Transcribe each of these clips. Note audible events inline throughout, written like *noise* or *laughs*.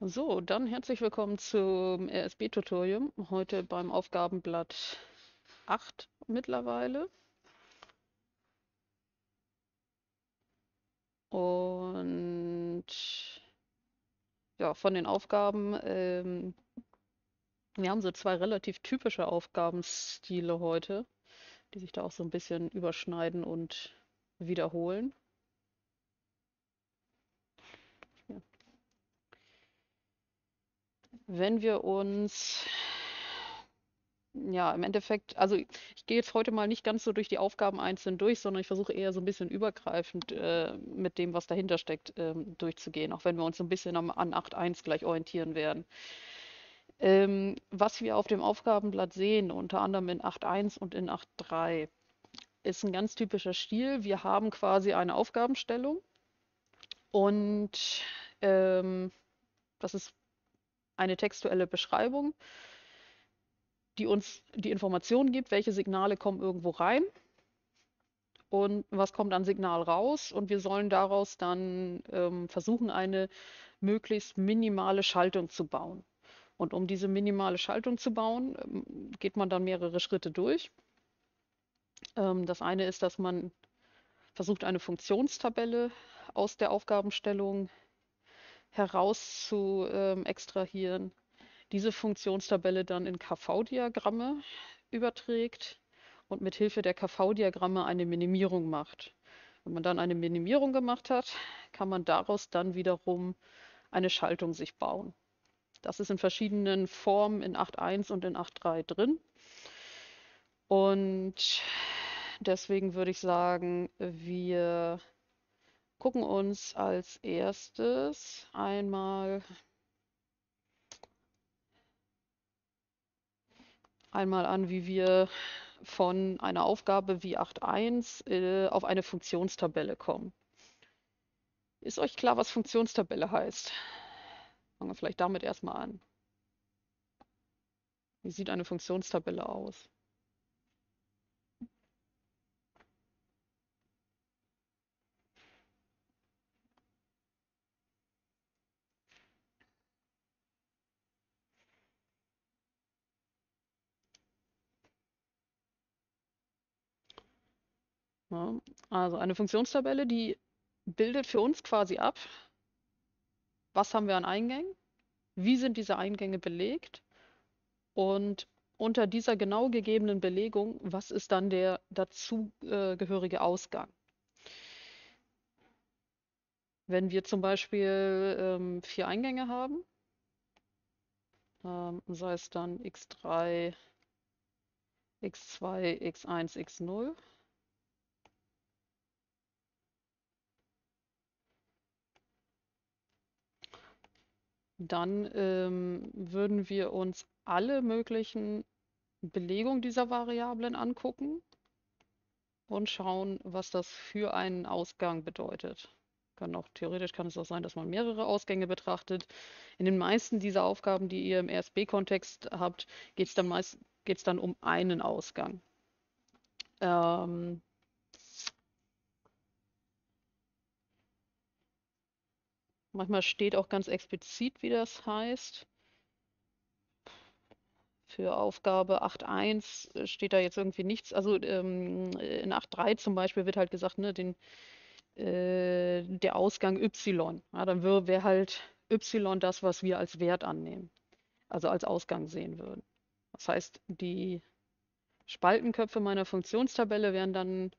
So, dann herzlich willkommen zum RSB-Tutorium. Heute beim Aufgabenblatt 8 mittlerweile. Und ja, von den Aufgaben, ähm, wir haben so zwei relativ typische Aufgabenstile heute, die sich da auch so ein bisschen überschneiden und wiederholen. Wenn wir uns ja, im Endeffekt, also ich gehe jetzt heute mal nicht ganz so durch die Aufgaben einzeln durch, sondern ich versuche eher so ein bisschen übergreifend äh, mit dem, was dahinter steckt, ähm, durchzugehen, auch wenn wir uns so ein bisschen am, an 8.1 gleich orientieren werden. Ähm, was wir auf dem Aufgabenblatt sehen, unter anderem in 8.1 und in 8.3, ist ein ganz typischer Stil. Wir haben quasi eine Aufgabenstellung und ähm, das ist eine textuelle Beschreibung, die uns die Informationen gibt, welche Signale kommen irgendwo rein und was kommt an Signal raus. Und wir sollen daraus dann ähm, versuchen, eine möglichst minimale Schaltung zu bauen. Und um diese minimale Schaltung zu bauen, ähm, geht man dann mehrere Schritte durch. Ähm, das eine ist, dass man versucht, eine Funktionstabelle aus der Aufgabenstellung heraus zu ähm, extrahieren, diese Funktionstabelle dann in KV-Diagramme überträgt und mit Hilfe der KV-Diagramme eine Minimierung macht. Wenn man dann eine Minimierung gemacht hat, kann man daraus dann wiederum eine Schaltung sich bauen. Das ist in verschiedenen Formen in 8.1 und in 8.3 drin. Und deswegen würde ich sagen, wir gucken uns als erstes einmal einmal an, wie wir von einer Aufgabe wie 8.1 äh, auf eine Funktionstabelle kommen. Ist euch klar, was Funktionstabelle heißt? Fangen wir vielleicht damit erstmal an. Wie sieht eine Funktionstabelle aus? Also eine Funktionstabelle, die bildet für uns quasi ab, was haben wir an Eingängen, wie sind diese Eingänge belegt und unter dieser genau gegebenen Belegung, was ist dann der dazugehörige Ausgang. Wenn wir zum Beispiel ähm, vier Eingänge haben, ähm, sei es dann x3, x2, x1, x0, Dann ähm, würden wir uns alle möglichen Belegungen dieser Variablen angucken und schauen, was das für einen Ausgang bedeutet. Kann auch, theoretisch kann es auch sein, dass man mehrere Ausgänge betrachtet. In den meisten dieser Aufgaben, die ihr im RSB-Kontext habt, geht es dann, dann um einen Ausgang. Ähm, Manchmal steht auch ganz explizit, wie das heißt. Für Aufgabe 8.1 äh, steht da jetzt irgendwie nichts. Also ähm, in 8.3 zum Beispiel wird halt gesagt, ne, den, äh, der Ausgang y. Ja, dann wäre wär halt y das, was wir als Wert annehmen. Also als Ausgang sehen würden. Das heißt, die Spaltenköpfe meiner Funktionstabelle wären dann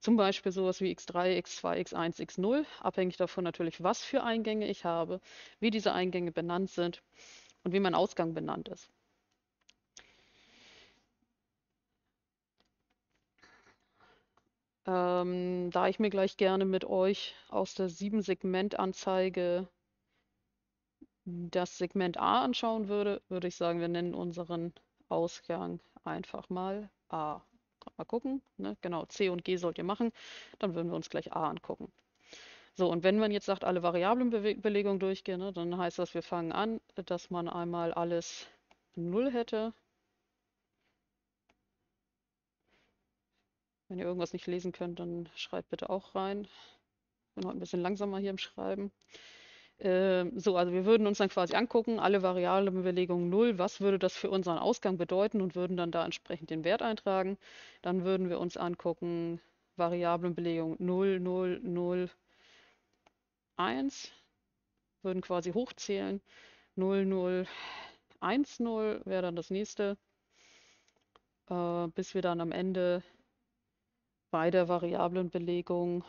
zum Beispiel sowas wie x3, x2, x1, x0, abhängig davon natürlich, was für Eingänge ich habe, wie diese Eingänge benannt sind und wie mein Ausgang benannt ist. Ähm, da ich mir gleich gerne mit euch aus der 7-Segment-Anzeige das Segment A anschauen würde, würde ich sagen, wir nennen unseren Ausgang einfach mal A. Mal gucken, ne? genau, C und G sollt ihr machen, dann würden wir uns gleich A angucken. So, und wenn man jetzt sagt, alle Variablenbelegungen durchgehen, ne, dann heißt das, wir fangen an, dass man einmal alles 0 hätte. Wenn ihr irgendwas nicht lesen könnt, dann schreibt bitte auch rein. Ich bin heute ein bisschen langsamer hier im Schreiben. Ähm, so, also wir würden uns dann quasi angucken, alle Variablenbelegungen 0, was würde das für unseren Ausgang bedeuten und würden dann da entsprechend den Wert eintragen. Dann würden wir uns angucken, Variablenbelegung 0, 0, 0, 1, würden quasi hochzählen. 0, 0, 1, 0 wäre dann das nächste, äh, bis wir dann am Ende bei der Variablenbelegung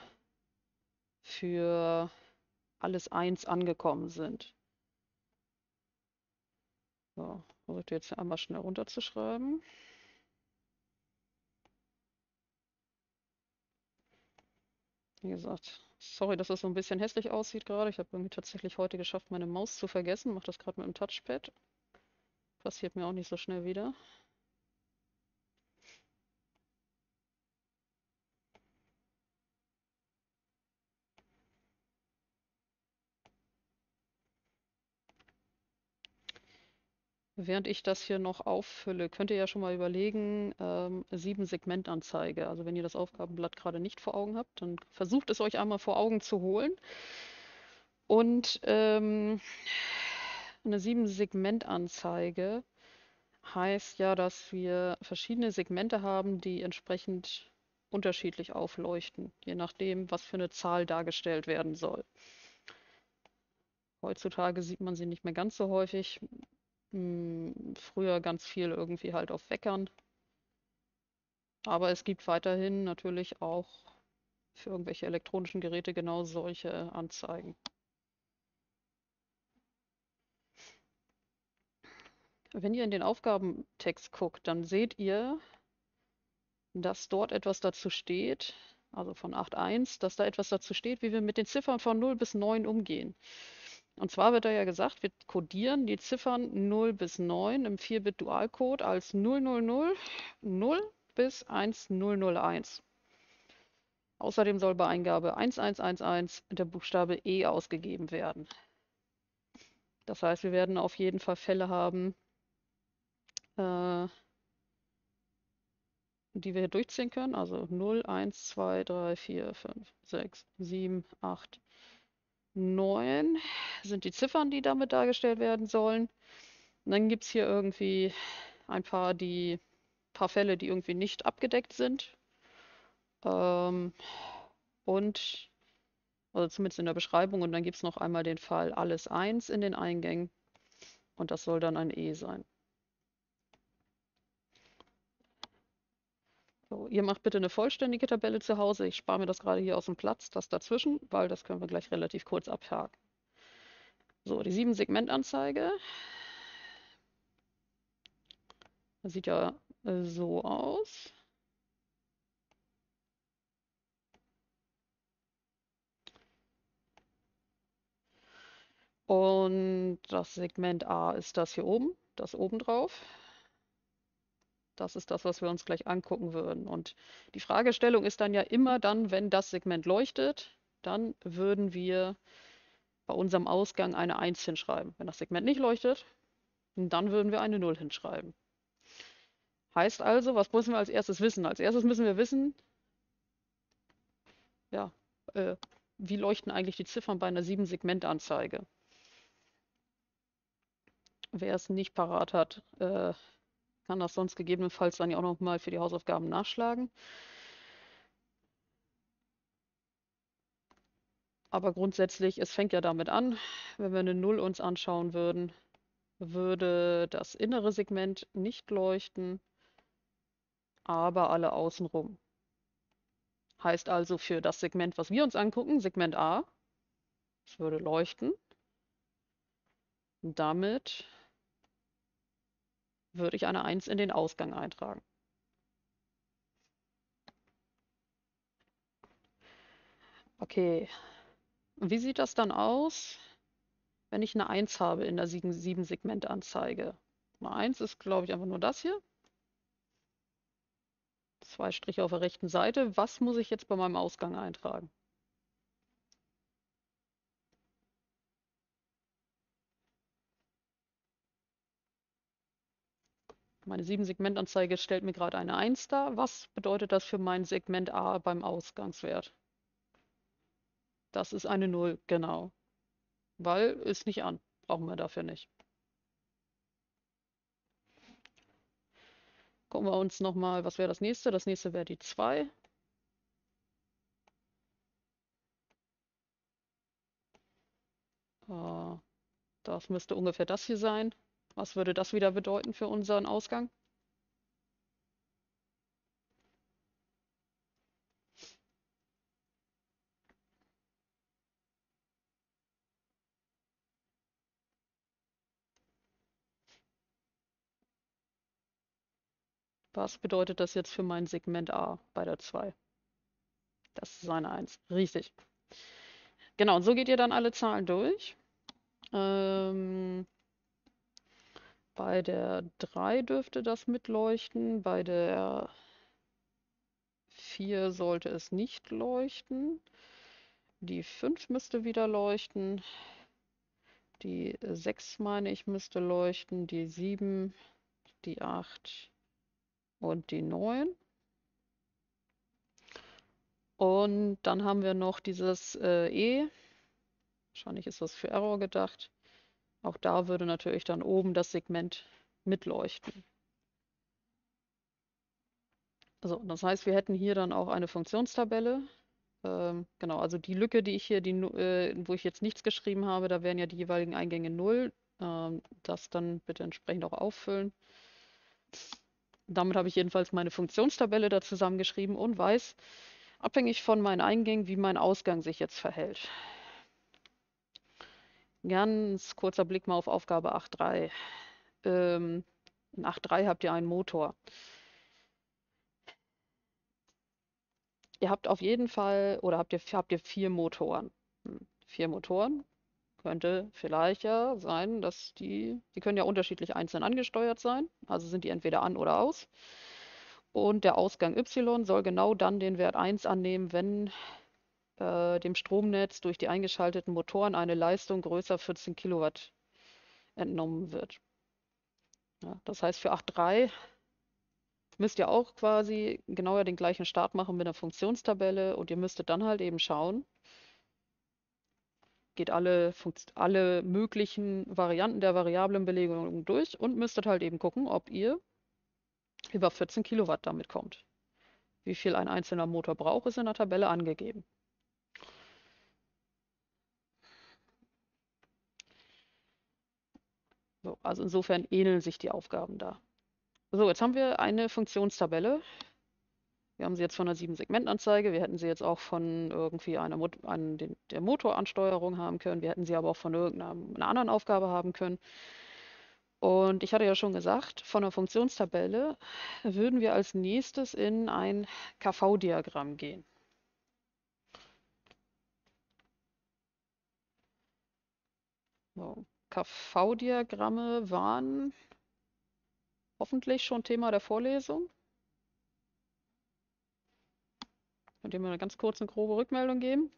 für alles 1 angekommen sind. So, versuche jetzt einmal schnell runterzuschreiben. Wie gesagt, sorry, dass das so ein bisschen hässlich aussieht gerade. Ich habe irgendwie tatsächlich heute geschafft, meine Maus zu vergessen. Mache das gerade mit dem Touchpad. Passiert mir auch nicht so schnell wieder. Während ich das hier noch auffülle, könnt ihr ja schon mal überlegen, ähm, sieben Segmentanzeige. Also wenn ihr das Aufgabenblatt gerade nicht vor Augen habt, dann versucht es euch einmal vor Augen zu holen. Und ähm, eine sieben Segmentanzeige heißt ja, dass wir verschiedene Segmente haben, die entsprechend unterschiedlich aufleuchten, je nachdem, was für eine Zahl dargestellt werden soll. Heutzutage sieht man sie nicht mehr ganz so häufig. Hm, früher ganz viel irgendwie halt auf Weckern. Aber es gibt weiterhin natürlich auch für irgendwelche elektronischen Geräte genau solche Anzeigen. Wenn ihr in den Aufgabentext guckt, dann seht ihr, dass dort etwas dazu steht, also von 8.1, dass da etwas dazu steht, wie wir mit den Ziffern von 0 bis 9 umgehen. Und zwar wird da ja gesagt, wir codieren die Ziffern 0 bis 9 im 4-Bit-Dualcode als 000 0 bis 1001. Außerdem soll bei Eingabe 1111 der Buchstabe E ausgegeben werden. Das heißt, wir werden auf jeden Fall Fälle haben, äh, die wir hier durchziehen können. Also 0, 1, 2, 3, 4, 5, 6, 7, 8, 9 sind die Ziffern, die damit dargestellt werden sollen. Und dann gibt es hier irgendwie ein paar, die, paar Fälle, die irgendwie nicht abgedeckt sind. Ähm, und, also zumindest in der Beschreibung. Und dann gibt es noch einmal den Fall alles 1 in den Eingängen. Und das soll dann ein E sein. So, ihr macht bitte eine vollständige Tabelle zu Hause. Ich spare mir das gerade hier aus dem Platz, das dazwischen, weil das können wir gleich relativ kurz abhaken. So, die 7-Segment-Anzeige. Das sieht ja äh, so aus. Und das Segment A ist das hier oben, das oben drauf. Das ist das, was wir uns gleich angucken würden. Und die Fragestellung ist dann ja immer dann, wenn das Segment leuchtet, dann würden wir bei unserem Ausgang eine 1 hinschreiben. Wenn das Segment nicht leuchtet, dann würden wir eine 0 hinschreiben. Heißt also, was müssen wir als erstes wissen? Als erstes müssen wir wissen, ja, äh, wie leuchten eigentlich die Ziffern bei einer 7-Segment-Anzeige? Wer es nicht parat hat, äh, kann das sonst gegebenenfalls dann ja auch noch mal für die Hausaufgaben nachschlagen. Aber grundsätzlich, es fängt ja damit an, wenn wir eine 0 uns anschauen würden, würde das innere Segment nicht leuchten, aber alle außenrum. Heißt also für das Segment, was wir uns angucken, Segment A, es würde leuchten. Damit würde ich eine 1 in den Ausgang eintragen. Okay, wie sieht das dann aus, wenn ich eine 1 habe in der 7-Segment-Anzeige? Eine 1 ist, glaube ich, einfach nur das hier. Zwei Striche auf der rechten Seite. Was muss ich jetzt bei meinem Ausgang eintragen? Meine 7-Segment-Anzeige stellt mir gerade eine 1 dar. Was bedeutet das für mein Segment A beim Ausgangswert? Das ist eine 0, genau. weil ist nicht an. Brauchen wir dafür nicht. Gucken wir uns nochmal, was wäre das nächste? Das nächste wäre die 2. Äh, das müsste ungefähr das hier sein. Was würde das wieder bedeuten für unseren Ausgang? Was bedeutet das jetzt für mein Segment A bei der 2? Das ist eine 1. Richtig. Genau, und so geht ihr dann alle Zahlen durch. Ähm, bei der 3 dürfte das mitleuchten, bei der 4 sollte es nicht leuchten. Die 5 müsste wieder leuchten. Die 6 meine ich müsste leuchten. Die 7, die 8 und die 9. Und dann haben wir noch dieses äh, E. Wahrscheinlich ist das für Error gedacht. Auch da würde natürlich dann oben das Segment mitleuchten. Also, das heißt, wir hätten hier dann auch eine Funktionstabelle. Ähm, genau, also die Lücke, die ich hier, die, äh, wo ich jetzt nichts geschrieben habe, da wären ja die jeweiligen Eingänge 0. Ähm, das dann bitte entsprechend auch auffüllen. Damit habe ich jedenfalls meine Funktionstabelle da zusammengeschrieben und weiß, abhängig von meinen Eingängen, wie mein Ausgang sich jetzt verhält. Ganz kurzer Blick mal auf Aufgabe 8.3. Ähm, in 8.3 habt ihr einen Motor. Ihr habt auf jeden Fall, oder habt ihr, habt ihr vier Motoren. Hm, vier Motoren. Könnte vielleicht ja sein, dass die, die können ja unterschiedlich einzeln angesteuert sein. Also sind die entweder an oder aus. Und der Ausgang Y soll genau dann den Wert 1 annehmen, wenn äh, dem Stromnetz durch die eingeschalteten Motoren eine Leistung größer 14 Kilowatt entnommen wird. Ja, das heißt, für 8.3 müsst ihr auch quasi genauer den gleichen Start machen mit einer Funktionstabelle und ihr müsstet dann halt eben schauen, geht alle, alle möglichen Varianten der Variablenbelegung durch und müsstet halt eben gucken, ob ihr über 14 Kilowatt damit kommt. Wie viel ein einzelner Motor braucht, ist in der Tabelle angegeben. So, also insofern ähneln sich die Aufgaben da. So, jetzt haben wir eine Funktionstabelle. Wir haben sie jetzt von einer 7-Segmentanzeige. Wir hätten sie jetzt auch von irgendwie einer Mot an den, der Motoransteuerung haben können. Wir hätten sie aber auch von irgendeiner anderen Aufgabe haben können. Und ich hatte ja schon gesagt, von der Funktionstabelle würden wir als nächstes in ein KV-Diagramm gehen. So. KV-Diagramme waren hoffentlich schon Thema der Vorlesung. Könnt ihr mir eine ganz kurze, grobe Rückmeldung geben?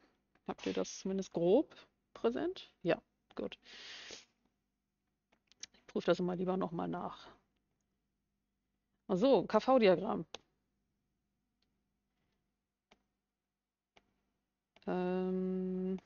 Habt ihr das zumindest grob präsent? Ja, gut. Ich prüfe das immer lieber nochmal nach. So, KV-Diagramm. Ähm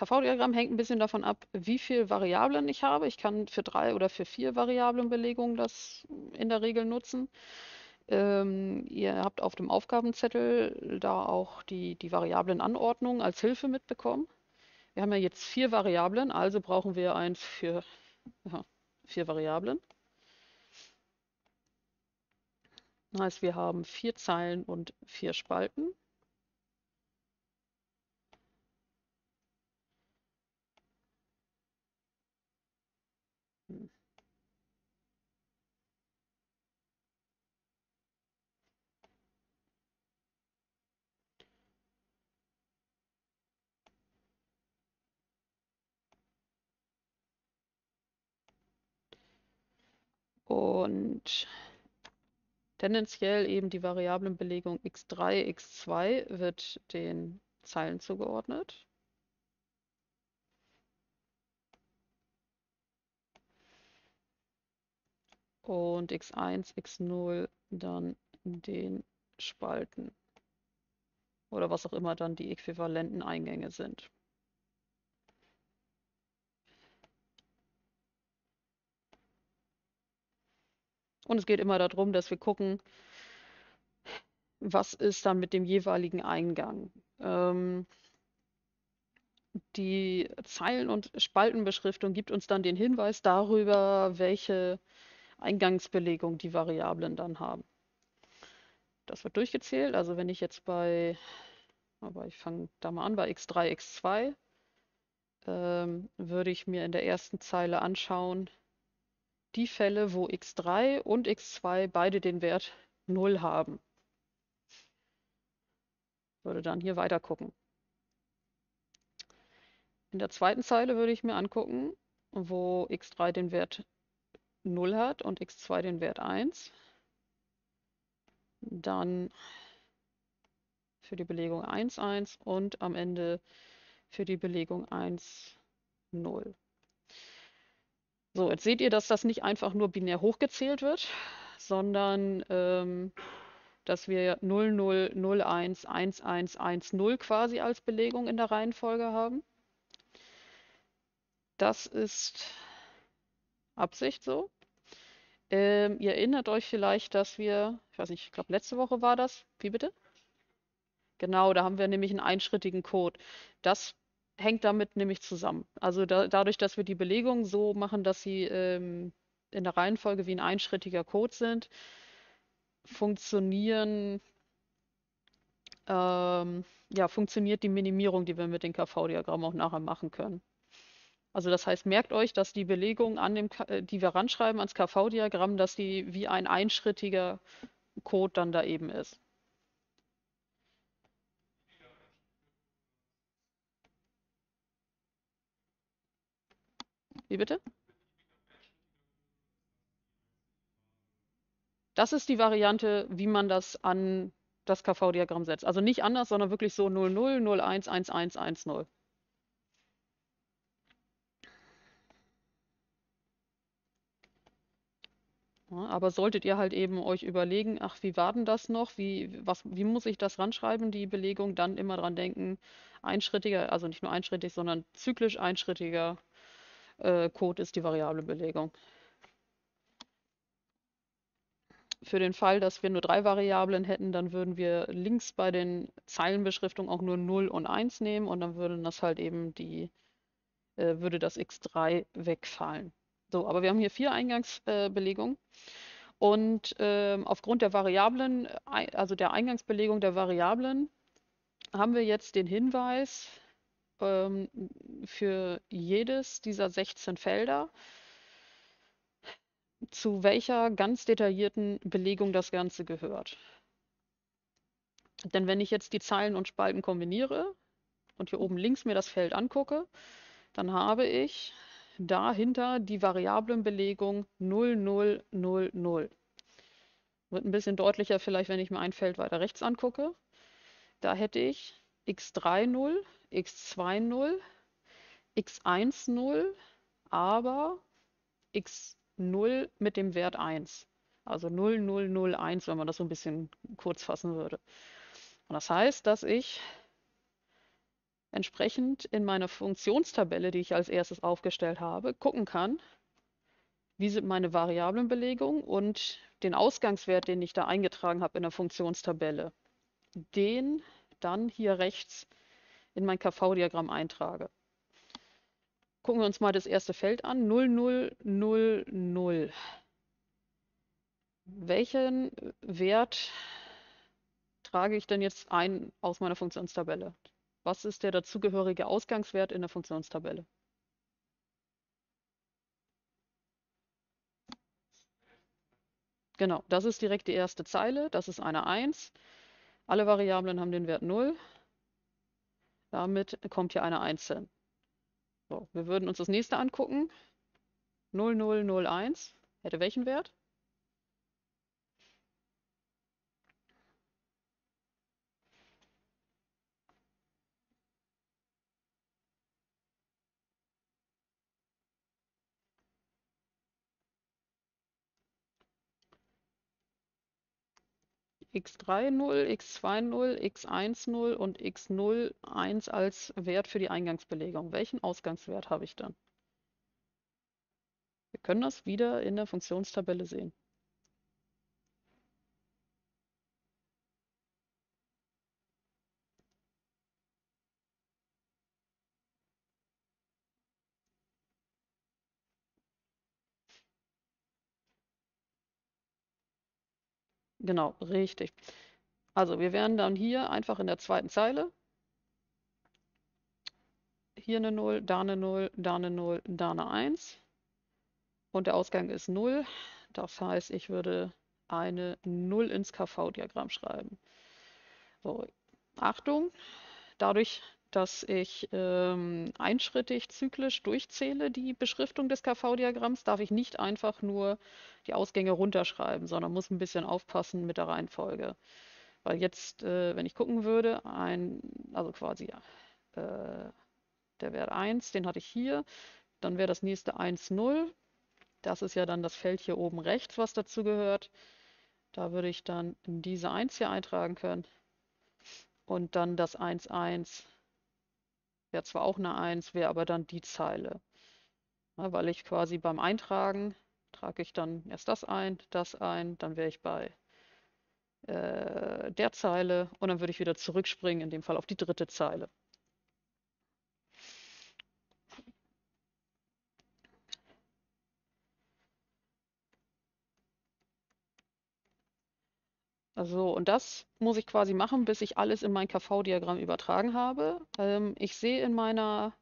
KV-Diagramm hängt ein bisschen davon ab, wie viele Variablen ich habe. Ich kann für drei oder für vier Variablenbelegungen das in der Regel nutzen. Ähm, ihr habt auf dem Aufgabenzettel da auch die, die Variablenanordnung als Hilfe mitbekommen. Wir haben ja jetzt vier Variablen, also brauchen wir eins für ja, vier Variablen. Das heißt, wir haben vier Zeilen und vier Spalten. Und tendenziell eben die Variablenbelegung x3, x2 wird den Zeilen zugeordnet. und x1, x0 dann den Spalten oder was auch immer dann die äquivalenten Eingänge sind. Und es geht immer darum, dass wir gucken, was ist dann mit dem jeweiligen Eingang. Ähm, die Zeilen- und Spaltenbeschriftung gibt uns dann den Hinweis darüber, welche Eingangsbelegung die Variablen dann haben. Das wird durchgezählt. Also wenn ich jetzt bei, aber ich fange da mal an, bei x3, x2, ähm, würde ich mir in der ersten Zeile anschauen, die Fälle, wo x3 und x2 beide den Wert 0 haben. Würde dann hier weiter gucken. In der zweiten Zeile würde ich mir angucken, wo x3 den Wert 0 hat und x2 den Wert 1. Dann für die Belegung 1, 1 und am Ende für die Belegung 1, 0. So, jetzt seht ihr, dass das nicht einfach nur binär hochgezählt wird, sondern ähm, dass wir 0, 0, 0, 1, 1, 1, 1, 0 quasi als Belegung in der Reihenfolge haben. Das ist Absicht so. Ähm, ihr erinnert euch vielleicht, dass wir, ich weiß nicht, ich glaube letzte Woche war das. Wie bitte? Genau, da haben wir nämlich einen einschrittigen Code. Das hängt damit nämlich zusammen. Also da, dadurch, dass wir die Belegung so machen, dass sie ähm, in der Reihenfolge wie ein einschrittiger Code sind, funktionieren, ähm, ja, funktioniert die Minimierung, die wir mit dem KV-Diagramm auch nachher machen können. Also das heißt, merkt euch, dass die Belegung, an dem, äh, die wir ranschreiben ans KV-Diagramm, dass die wie ein einschrittiger Code dann da eben ist. Wie bitte? Das ist die Variante, wie man das an das KV-Diagramm setzt. Also nicht anders, sondern wirklich so 00, 01, 11, 10. aber solltet ihr halt eben euch überlegen, ach, wie war denn das noch? Wie, was, wie muss ich das ranschreiben, die Belegung? Dann immer dran denken, einschrittiger, also nicht nur einschrittig, sondern zyklisch einschrittiger äh, Code ist die variable Belegung. Für den Fall, dass wir nur drei Variablen hätten, dann würden wir links bei den Zeilenbeschriftungen auch nur 0 und 1 nehmen und dann würden das halt eben die, äh, würde das x3 wegfallen. So, aber wir haben hier vier Eingangsbelegungen. Und ähm, aufgrund der Variablen, also der Eingangsbelegung der Variablen, haben wir jetzt den Hinweis ähm, für jedes dieser 16 Felder, zu welcher ganz detaillierten Belegung das Ganze gehört. Denn wenn ich jetzt die Zeilen und Spalten kombiniere und hier oben links mir das Feld angucke, dann habe ich dahinter die Variablenbelegung 0000. Wird ein bisschen deutlicher vielleicht, wenn ich mir ein Feld weiter rechts angucke. Da hätte ich x30, x20, x10, aber x0 mit dem Wert 1. Also 0001, wenn man das so ein bisschen kurz fassen würde. Und das heißt, dass ich entsprechend in meiner Funktionstabelle, die ich als erstes aufgestellt habe, gucken kann, wie sind meine Variablenbelegungen und den Ausgangswert, den ich da eingetragen habe in der Funktionstabelle, den dann hier rechts in mein KV-Diagramm eintrage. Gucken wir uns mal das erste Feld an, 0000. Welchen Wert trage ich denn jetzt ein aus meiner Funktionstabelle? Was ist der dazugehörige Ausgangswert in der Funktionstabelle? Genau, das ist direkt die erste Zeile. Das ist eine 1. Alle Variablen haben den Wert 0. Damit kommt hier eine 1 hin. So, wir würden uns das nächste angucken. 0001 hätte welchen Wert? X3,0, x2,0, x1,0 und x0,1 als Wert für die Eingangsbelegung. Welchen Ausgangswert habe ich dann? Wir können das wieder in der Funktionstabelle sehen. Genau, richtig. Also wir wären dann hier einfach in der zweiten Zeile. Hier eine 0, da eine 0, da eine 0, da eine 1. Und der Ausgang ist 0. Das heißt, ich würde eine 0 ins KV-Diagramm schreiben. So, Achtung, dadurch, dass ich ähm, einschrittig zyklisch durchzähle die Beschriftung des KV-Diagramms, darf ich nicht einfach nur die Ausgänge runterschreiben, sondern muss ein bisschen aufpassen mit der Reihenfolge. Weil jetzt, äh, wenn ich gucken würde, ein, also quasi äh, der Wert 1, den hatte ich hier, dann wäre das nächste 1, 0. Das ist ja dann das Feld hier oben rechts, was dazu gehört. Da würde ich dann diese 1 hier eintragen können. Und dann das 1, 1 wäre zwar auch eine 1, wäre aber dann die Zeile. Ja, weil ich quasi beim Eintragen trage ich dann erst das ein, das ein, dann wäre ich bei äh, der Zeile und dann würde ich wieder zurückspringen, in dem Fall auf die dritte Zeile. Also, und das muss ich quasi machen, bis ich alles in mein KV-Diagramm übertragen habe. Ähm, ich sehe in meiner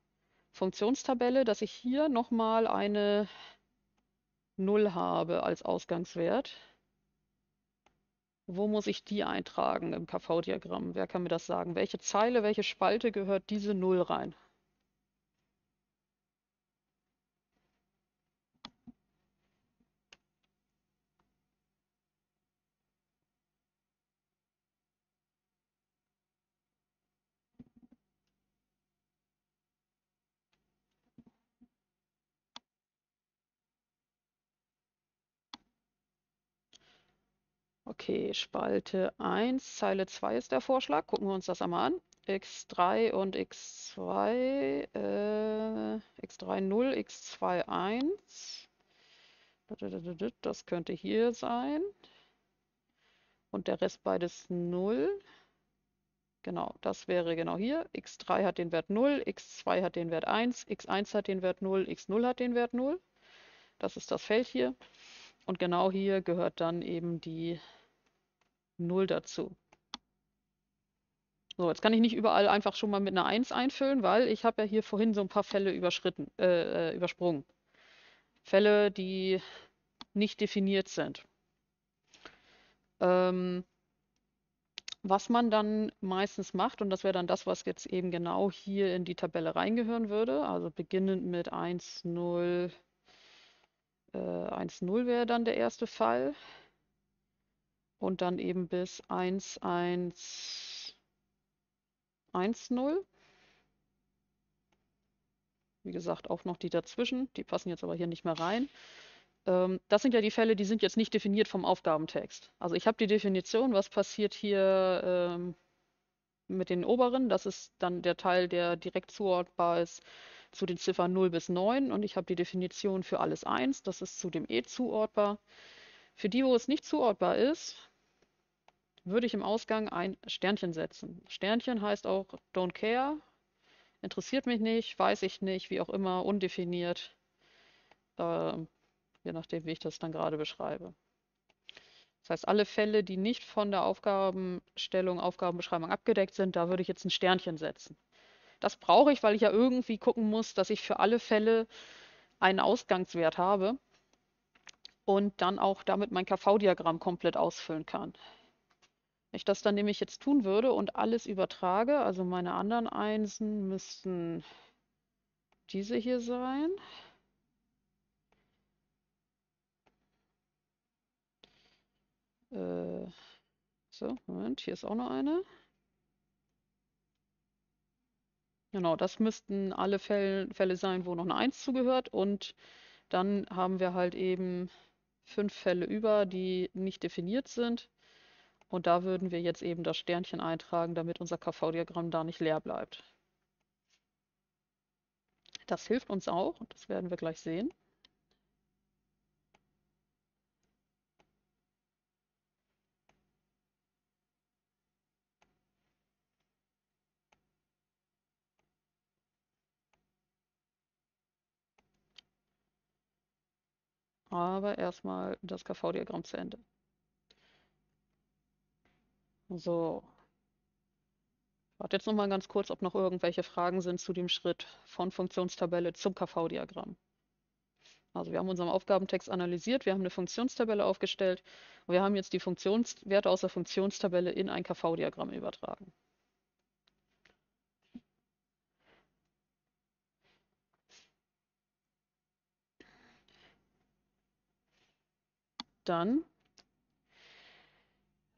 Funktionstabelle, dass ich hier nochmal eine 0 habe als Ausgangswert. Wo muss ich die eintragen im KV-Diagramm? Wer kann mir das sagen? Welche Zeile, welche Spalte gehört diese 0 rein? Okay, Spalte 1, Zeile 2 ist der Vorschlag. Gucken wir uns das einmal an. x3 und x2, äh, x3 0, x2 1. Das könnte hier sein. Und der Rest beides 0. Genau, das wäre genau hier. x3 hat den Wert 0, x2 hat den Wert 1, x1 hat den Wert 0, x0 hat den Wert 0. Das ist das Feld hier. Und genau hier gehört dann eben die 0 dazu. So, jetzt kann ich nicht überall einfach schon mal mit einer 1 einfüllen, weil ich habe ja hier vorhin so ein paar Fälle überschritten, äh, äh, übersprungen. Fälle, die nicht definiert sind. Ähm, was man dann meistens macht, und das wäre dann das, was jetzt eben genau hier in die Tabelle reingehören würde, also beginnend mit 1, 0, äh, 1, 0 wäre dann der erste Fall und dann eben bis 1, 1, 1, 0. Wie gesagt, auch noch die dazwischen, die passen jetzt aber hier nicht mehr rein. Ähm, das sind ja die Fälle, die sind jetzt nicht definiert vom Aufgabentext. Also ich habe die Definition, was passiert hier ähm, mit den oberen. Das ist dann der Teil, der direkt zuordbar ist zu den Ziffern 0 bis 9. Und ich habe die Definition für alles 1, das ist zu dem E zuordbar. Für die, wo es nicht zuordbar ist, würde ich im Ausgang ein Sternchen setzen. Sternchen heißt auch don't care, interessiert mich nicht, weiß ich nicht, wie auch immer, undefiniert. Äh, je nachdem, wie ich das dann gerade beschreibe. Das heißt, alle Fälle, die nicht von der Aufgabenstellung, Aufgabenbeschreibung abgedeckt sind, da würde ich jetzt ein Sternchen setzen. Das brauche ich, weil ich ja irgendwie gucken muss, dass ich für alle Fälle einen Ausgangswert habe und dann auch damit mein KV-Diagramm komplett ausfüllen kann. Wenn ich das dann nämlich jetzt tun würde und alles übertrage, also meine anderen Einsen müssten diese hier sein. Äh, so, Moment, hier ist auch noch eine. Genau, das müssten alle Fälle, Fälle sein, wo noch eine 1 zugehört. Und dann haben wir halt eben fünf Fälle über, die nicht definiert sind. Und da würden wir jetzt eben das Sternchen eintragen, damit unser KV-Diagramm da nicht leer bleibt. Das hilft uns auch, und das werden wir gleich sehen. Aber erstmal das KV-Diagramm zu Ende. So. Warte jetzt noch mal ganz kurz, ob noch irgendwelche Fragen sind zu dem Schritt von Funktionstabelle zum KV-Diagramm. Also wir haben unseren Aufgabentext analysiert, wir haben eine Funktionstabelle aufgestellt und wir haben jetzt die Funktionswerte aus der Funktionstabelle in ein KV-Diagramm übertragen. Dann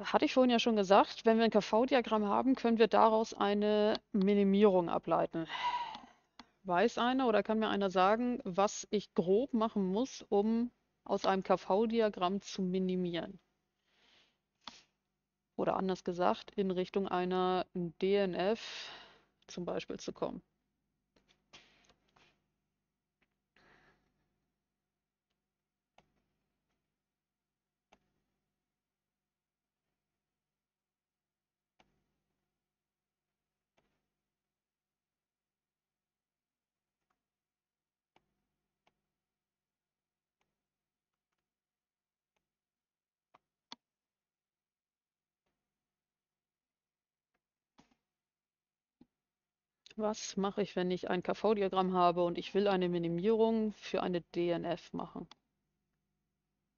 hatte ich vorhin ja schon gesagt, wenn wir ein KV-Diagramm haben, können wir daraus eine Minimierung ableiten. Weiß einer oder kann mir einer sagen, was ich grob machen muss, um aus einem KV-Diagramm zu minimieren? Oder anders gesagt, in Richtung einer DNF zum Beispiel zu kommen. Was mache ich, wenn ich ein KV-Diagramm habe und ich will eine Minimierung für eine DNF machen?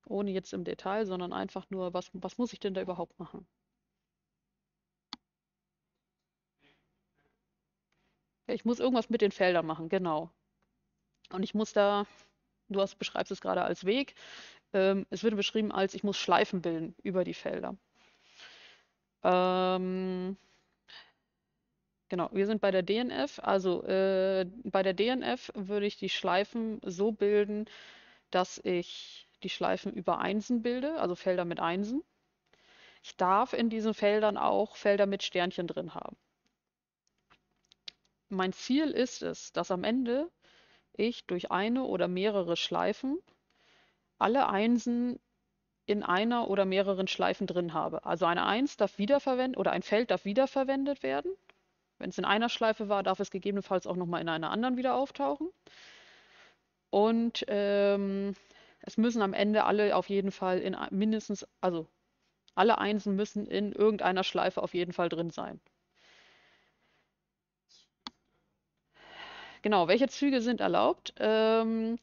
Ohne jetzt im Detail, sondern einfach nur, was, was muss ich denn da überhaupt machen? Ich muss irgendwas mit den Feldern machen, genau. Und ich muss da, du hast, beschreibst es gerade als Weg, ähm, es wird beschrieben als, ich muss Schleifen bilden über die Felder. Ähm, Genau, wir sind bei der DNF. Also äh, bei der DNF würde ich die Schleifen so bilden, dass ich die Schleifen über Einsen bilde, also Felder mit Einsen. Ich darf in diesen Feldern auch Felder mit Sternchen drin haben. Mein Ziel ist es, dass am Ende ich durch eine oder mehrere Schleifen alle Einsen in einer oder mehreren Schleifen drin habe. Also eine Eins darf wiederverwendet oder ein Feld darf wiederverwendet werden wenn es in einer Schleife war, darf es gegebenenfalls auch nochmal in einer anderen wieder auftauchen. Und ähm, es müssen am Ende alle auf jeden Fall in mindestens, also alle Einsen müssen in irgendeiner Schleife auf jeden Fall drin sein. Genau, welche Züge sind erlaubt? Ähm,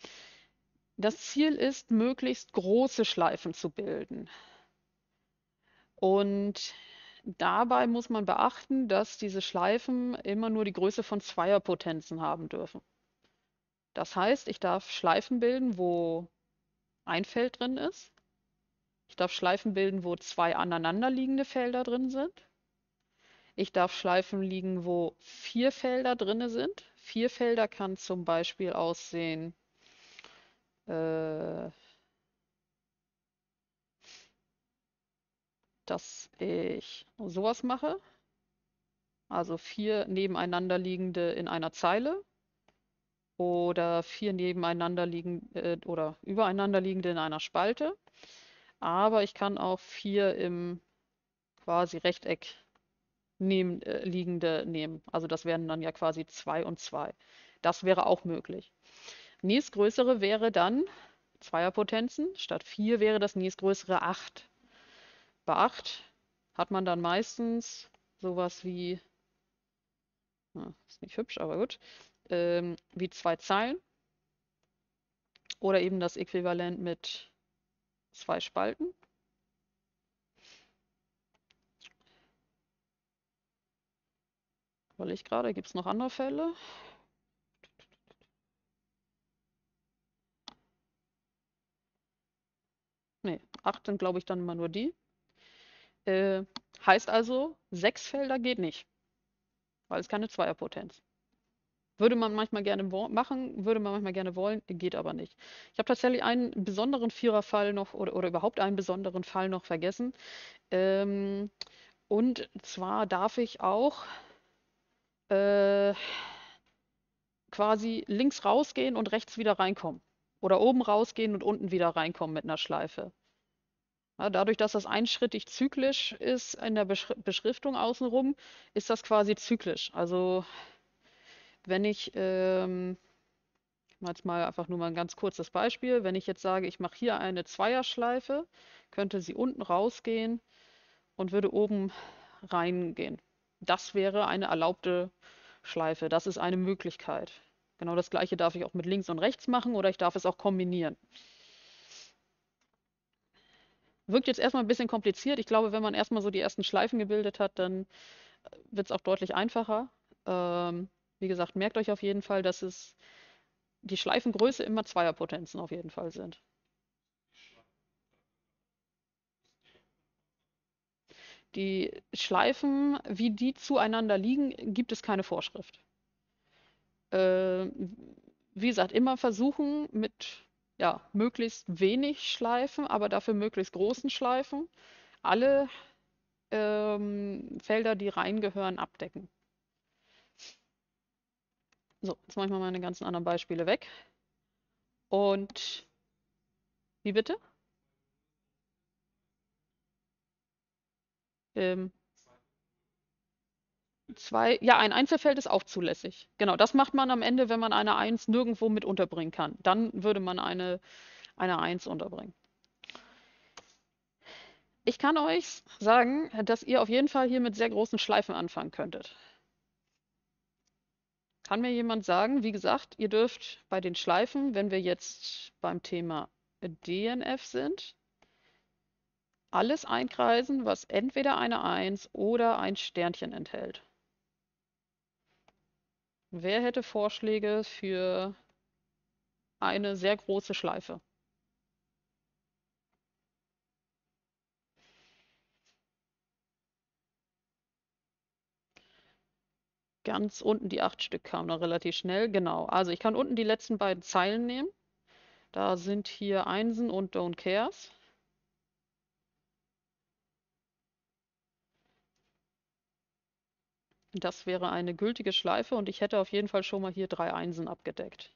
das Ziel ist, möglichst große Schleifen zu bilden. Und Dabei muss man beachten, dass diese Schleifen immer nur die Größe von Zweierpotenzen haben dürfen. Das heißt, ich darf Schleifen bilden, wo ein Feld drin ist. Ich darf Schleifen bilden, wo zwei aneinanderliegende Felder drin sind. Ich darf Schleifen liegen, wo vier Felder drin sind. Vier Felder kann zum Beispiel aussehen, äh, dass ich sowas mache. Also vier nebeneinander liegende in einer Zeile oder vier nebeneinander liegende äh, oder übereinander liegende in einer Spalte. Aber ich kann auch vier im quasi Rechteck nehmen, äh, liegende nehmen. Also das wären dann ja quasi zwei und zwei. Das wäre auch möglich. Nächstgrößere wäre dann Zweierpotenzen. Statt vier wäre das nächstgrößere acht. Bei 8 hat man dann meistens sowas wie, ist nicht hübsch, aber gut, ähm, wie zwei Zeilen oder eben das Äquivalent mit zwei Spalten. Weil ich gerade, gibt es noch andere Fälle? Ne, 8 sind glaube ich dann immer nur die. Äh, heißt also, sechs Felder geht nicht, weil es keine Zweierpotenz. Würde man manchmal gerne machen, würde man manchmal gerne wollen, geht aber nicht. Ich habe tatsächlich einen besonderen Viererfall noch oder, oder überhaupt einen besonderen Fall noch vergessen. Ähm, und zwar darf ich auch äh, quasi links rausgehen und rechts wieder reinkommen. Oder oben rausgehen und unten wieder reinkommen mit einer Schleife. Ja, dadurch, dass das einschrittig zyklisch ist in der Beschri Beschriftung außenrum, ist das quasi zyklisch. Also wenn ich, ähm, jetzt mal einfach nur mal ein ganz kurzes Beispiel, wenn ich jetzt sage, ich mache hier eine Zweierschleife, könnte sie unten rausgehen und würde oben reingehen. Das wäre eine erlaubte Schleife. Das ist eine Möglichkeit. Genau das gleiche darf ich auch mit links und rechts machen oder ich darf es auch kombinieren. Wirkt jetzt erstmal ein bisschen kompliziert. Ich glaube, wenn man erstmal so die ersten Schleifen gebildet hat, dann wird es auch deutlich einfacher. Ähm, wie gesagt, merkt euch auf jeden Fall, dass es die Schleifengröße immer Zweierpotenzen auf jeden Fall sind. Die Schleifen, wie die zueinander liegen, gibt es keine Vorschrift. Äh, wie gesagt, immer versuchen mit ja, möglichst wenig Schleifen, aber dafür möglichst großen Schleifen, alle ähm, Felder, die reingehören, abdecken. So, jetzt mache ich mal meine ganzen anderen Beispiele weg. Und wie bitte? Ähm, zwei, ja, ein Einzelfeld ist auch zulässig. Genau, das macht man am Ende, wenn man eine 1 nirgendwo mit unterbringen kann. Dann würde man eine, eine 1 unterbringen. Ich kann euch sagen, dass ihr auf jeden Fall hier mit sehr großen Schleifen anfangen könntet. Kann mir jemand sagen, wie gesagt, ihr dürft bei den Schleifen, wenn wir jetzt beim Thema DNF sind, alles einkreisen, was entweder eine 1 oder ein Sternchen enthält. Wer hätte Vorschläge für eine sehr große Schleife? Ganz unten die acht Stück kamen noch relativ schnell. Genau. Also ich kann unten die letzten beiden Zeilen nehmen. Da sind hier Einsen und Don't Cares. Das wäre eine gültige Schleife und ich hätte auf jeden Fall schon mal hier drei Einsen abgedeckt.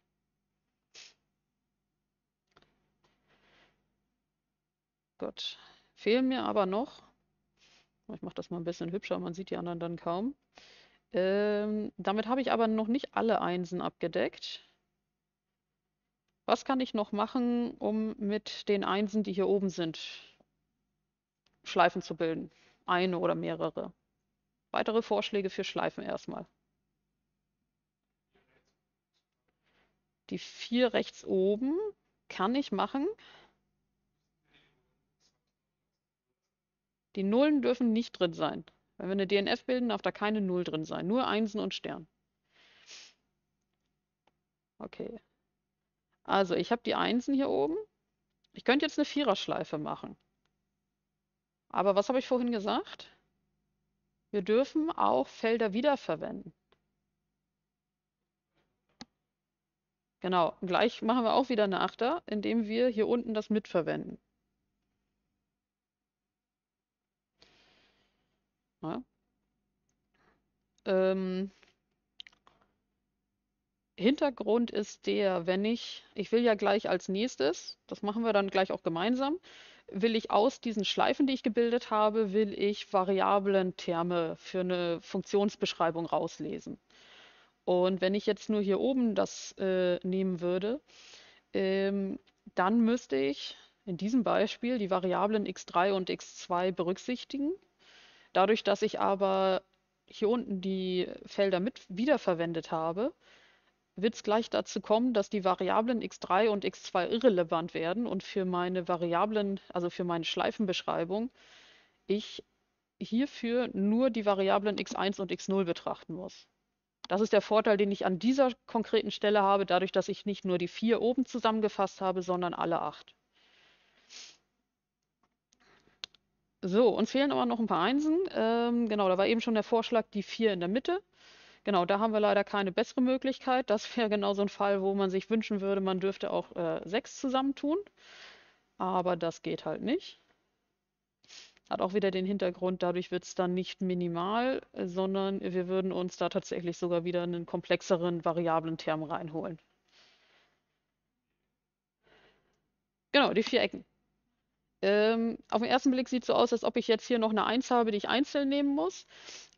Gut. Fehlen mir aber noch, ich mache das mal ein bisschen hübscher, man sieht die anderen dann kaum. Ähm, damit habe ich aber noch nicht alle Einsen abgedeckt. Was kann ich noch machen, um mit den Einsen, die hier oben sind, Schleifen zu bilden? Eine oder mehrere. Weitere Vorschläge für Schleifen erstmal. Die vier rechts oben kann ich machen. Die Nullen dürfen nicht drin sein. Wenn wir eine DNF bilden, darf da keine Null drin sein. Nur Einsen und Stern. Okay. Also ich habe die Einsen hier oben. Ich könnte jetzt eine Viererschleife machen. Aber was habe ich vorhin gesagt? Wir dürfen auch Felder wiederverwenden. Genau, gleich machen wir auch wieder eine Achter, indem wir hier unten das mitverwenden. Ja. Ähm, Hintergrund ist der, wenn ich, ich will ja gleich als nächstes, das machen wir dann gleich auch gemeinsam, will ich aus diesen Schleifen, die ich gebildet habe, will ich Variablen-Terme für eine Funktionsbeschreibung rauslesen. Und wenn ich jetzt nur hier oben das äh, nehmen würde, ähm, dann müsste ich in diesem Beispiel die Variablen x3 und x2 berücksichtigen. Dadurch, dass ich aber hier unten die Felder mit wiederverwendet habe, wird es gleich dazu kommen, dass die Variablen x3 und x2 irrelevant werden und für meine Variablen, also für meine Schleifenbeschreibung, ich hierfür nur die Variablen x1 und x0 betrachten muss. Das ist der Vorteil, den ich an dieser konkreten Stelle habe, dadurch, dass ich nicht nur die vier oben zusammengefasst habe, sondern alle acht. So, uns fehlen aber noch ein paar Einsen. Ähm, genau, da war eben schon der Vorschlag, die vier in der Mitte. Genau, da haben wir leider keine bessere Möglichkeit. Das wäre genau so ein Fall, wo man sich wünschen würde, man dürfte auch äh, sechs zusammentun. Aber das geht halt nicht. Hat auch wieder den Hintergrund, dadurch wird es dann nicht minimal, sondern wir würden uns da tatsächlich sogar wieder einen komplexeren variablen Term reinholen. Genau, die vier Ecken. Ähm, auf den ersten Blick sieht es so aus, als ob ich jetzt hier noch eine 1 habe, die ich einzeln nehmen muss.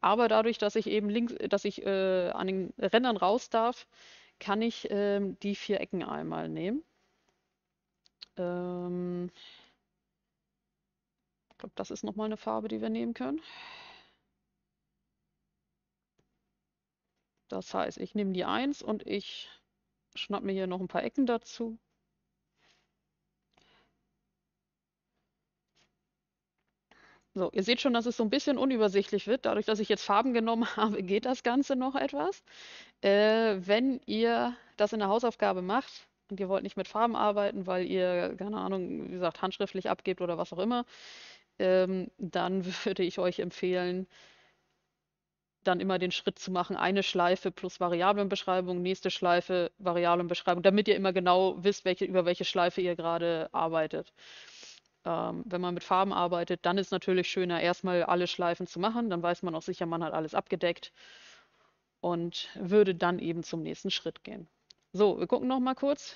Aber dadurch, dass ich eben links, dass ich äh, an den Rändern raus darf, kann ich ähm, die vier Ecken einmal nehmen. Ähm, ich glaube, das ist nochmal eine Farbe, die wir nehmen können. Das heißt, ich nehme die 1 und ich schnapp mir hier noch ein paar Ecken dazu. So, ihr seht schon, dass es so ein bisschen unübersichtlich wird. Dadurch, dass ich jetzt Farben genommen *laughs* habe, geht das Ganze noch etwas. Äh, wenn ihr das in der Hausaufgabe macht und ihr wollt nicht mit Farben arbeiten, weil ihr, keine Ahnung, wie gesagt, handschriftlich abgebt oder was auch immer, ähm, dann *laughs* würde ich euch empfehlen, dann immer den Schritt zu machen, eine Schleife plus Variablenbeschreibung, nächste Schleife, Variablenbeschreibung, damit ihr immer genau wisst, welche, über welche Schleife ihr gerade arbeitet. Ähm, wenn man mit Farben arbeitet, dann ist natürlich schöner, erstmal alle Schleifen zu machen, dann weiß man auch sicher, man hat alles abgedeckt und würde dann eben zum nächsten Schritt gehen. So, wir gucken noch mal kurz.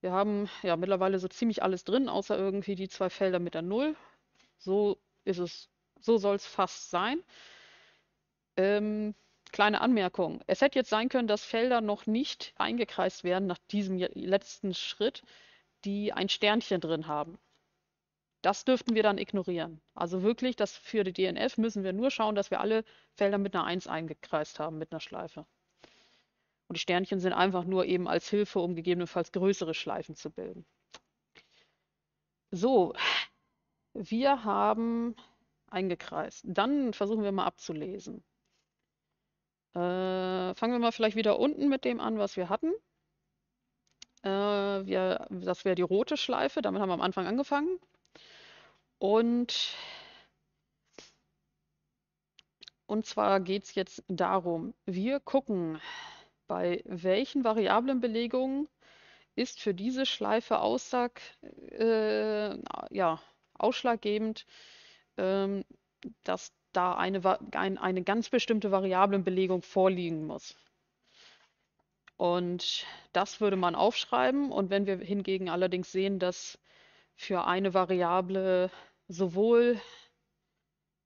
Wir haben ja mittlerweile so ziemlich alles drin, außer irgendwie die zwei Felder mit der Null. So ist es, so soll es fast sein. Ähm, kleine Anmerkung. Es hätte jetzt sein können, dass Felder noch nicht eingekreist werden nach diesem letzten Schritt, die ein Sternchen drin haben. Das dürften wir dann ignorieren. Also wirklich, das für die DNF müssen wir nur schauen, dass wir alle Felder mit einer 1 eingekreist haben, mit einer Schleife. Und die Sternchen sind einfach nur eben als Hilfe, um gegebenenfalls größere Schleifen zu bilden. So, wir haben eingekreist. Dann versuchen wir mal abzulesen. Äh, fangen wir mal vielleicht wieder unten mit dem an, was wir hatten. Äh, wir, das wäre die rote Schleife, damit haben wir am Anfang angefangen. Und, und zwar geht es jetzt darum, wir gucken, bei welchen Variablenbelegungen ist für diese Schleife Aussag, äh, ja, ausschlaggebend, ähm, dass da eine, ein, eine ganz bestimmte Variablenbelegung vorliegen muss. Und das würde man aufschreiben. Und wenn wir hingegen allerdings sehen, dass für eine Variable sowohl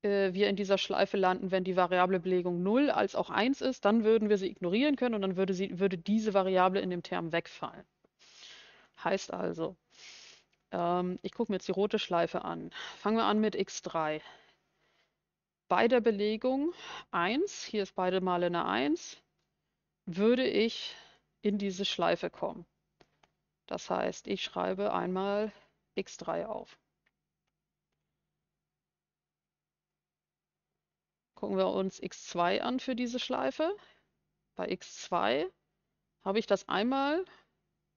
äh, wir in dieser Schleife landen, wenn die variable Belegung 0 als auch 1 ist, dann würden wir sie ignorieren können und dann würde, sie, würde diese Variable in dem Term wegfallen. Heißt also, ähm, ich gucke mir jetzt die rote Schleife an. Fangen wir an mit x3. Bei der Belegung 1, hier ist beide Male eine 1, würde ich in diese Schleife kommen. Das heißt, ich schreibe einmal x3 auf. Gucken wir uns x2 an für diese Schleife. Bei x2 habe ich das einmal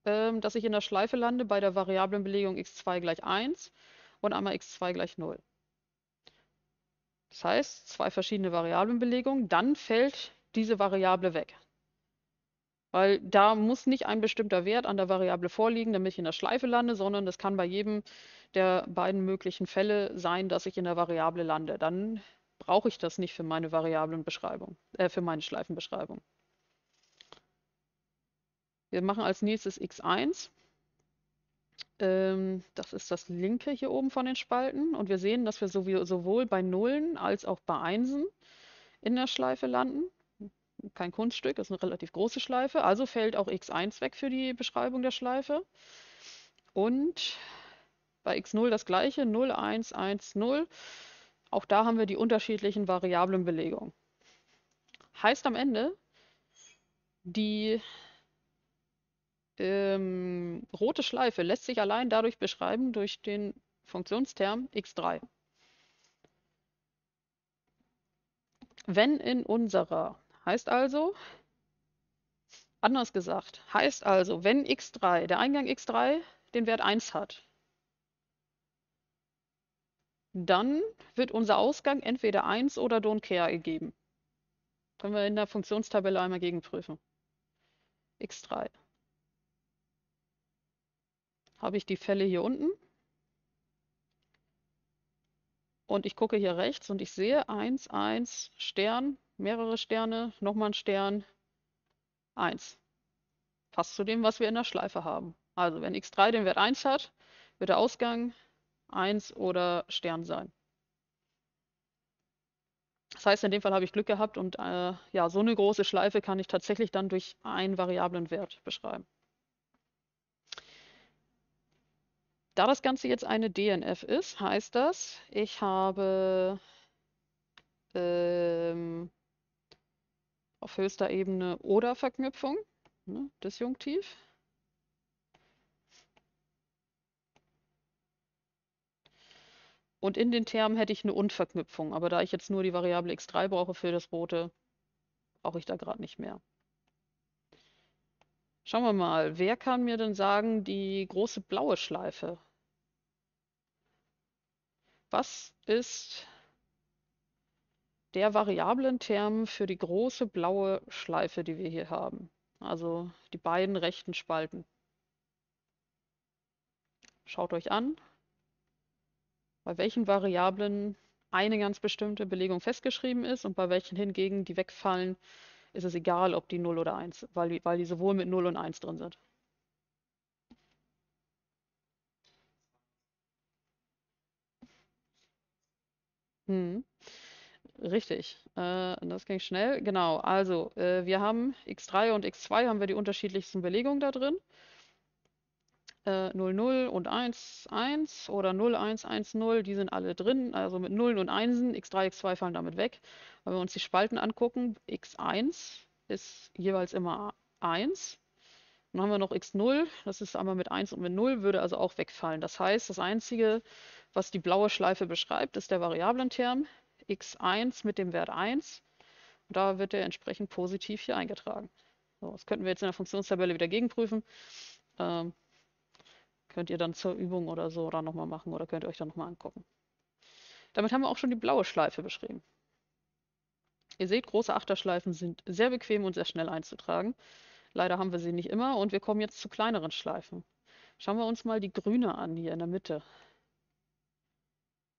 ähm, dass ich in der Schleife lande bei der Variablenbelegung x2 gleich 1 und einmal x2 gleich 0. Das heißt, zwei verschiedene Variablenbelegungen, dann fällt diese Variable weg. Weil da muss nicht ein bestimmter Wert an der Variable vorliegen, damit ich in der Schleife lande, sondern das kann bei jedem der beiden möglichen Fälle sein, dass ich in der Variable lande. Dann brauche ich das nicht für meine Variablenbeschreibung, äh, für meine Schleifenbeschreibung. Wir machen als nächstes x1. Ähm, das ist das linke hier oben von den Spalten. Und wir sehen, dass wir sowohl bei Nullen als auch bei Einsen in der Schleife landen. Kein Kunststück, das ist eine relativ große Schleife. Also fällt auch x1 weg für die Beschreibung der Schleife. Und bei x0 das gleiche, 0, 1, 1, 0. Auch da haben wir die unterschiedlichen Variablenbelegungen. Heißt am Ende, die ähm, rote Schleife lässt sich allein dadurch beschreiben durch den Funktionsterm x3. Wenn in unserer, heißt also, anders gesagt, heißt also, wenn x3, der Eingang x3 den Wert 1 hat, dann wird unser Ausgang entweder 1 oder don't care gegeben. Können wir in der Funktionstabelle einmal gegenprüfen. x3. Habe ich die Fälle hier unten. Und ich gucke hier rechts und ich sehe 1, 1, Stern, mehrere Sterne, nochmal ein Stern, 1. Passt zu dem, was wir in der Schleife haben. Also wenn x3 den Wert 1 hat, wird der Ausgang 1 oder Stern sein. Das heißt, in dem Fall habe ich Glück gehabt und äh, ja, so eine große Schleife kann ich tatsächlich dann durch einen variablen Wert beschreiben. Da das Ganze jetzt eine DNF ist, heißt das, ich habe ähm, auf höchster Ebene Oder-Verknüpfung, ne, Disjunktiv. Und in den Termen hätte ich eine Und-Verknüpfung, aber da ich jetzt nur die Variable x3 brauche für das rote, brauche ich da gerade nicht mehr. Schauen wir mal, wer kann mir denn sagen, die große blaue Schleife, was ist der Variablenterm für die große blaue Schleife, die wir hier haben? Also die beiden rechten Spalten. Schaut euch an, bei welchen Variablen eine ganz bestimmte Belegung festgeschrieben ist und bei welchen hingegen, die wegfallen, ist es egal, ob die 0 oder 1, weil, weil die sowohl mit 0 und 1 drin sind. Hm. Richtig, äh, das ging schnell. Genau, also äh, wir haben x3 und x2 haben wir die unterschiedlichsten Belegungen da drin. Äh, 0, 0 und 1, 1 oder 0, 1, 1, 0, die sind alle drin, also mit 0 und 1, x3, x2 fallen damit weg. Wenn wir uns die Spalten angucken, x1 ist jeweils immer 1. Dann haben wir noch x0, das ist einmal mit 1 und mit 0, würde also auch wegfallen. Das heißt, das Einzige, was die blaue Schleife beschreibt, ist der Variablenterm x1 mit dem Wert 1. Und da wird er entsprechend positiv hier eingetragen. So, das könnten wir jetzt in der Funktionstabelle wieder gegenprüfen. Ähm, könnt ihr dann zur Übung oder so dann nochmal machen oder könnt ihr euch dann nochmal angucken. Damit haben wir auch schon die blaue Schleife beschrieben. Ihr seht, große Achterschleifen sind sehr bequem und sehr schnell einzutragen. Leider haben wir sie nicht immer und wir kommen jetzt zu kleineren Schleifen. Schauen wir uns mal die grüne an, hier in der Mitte.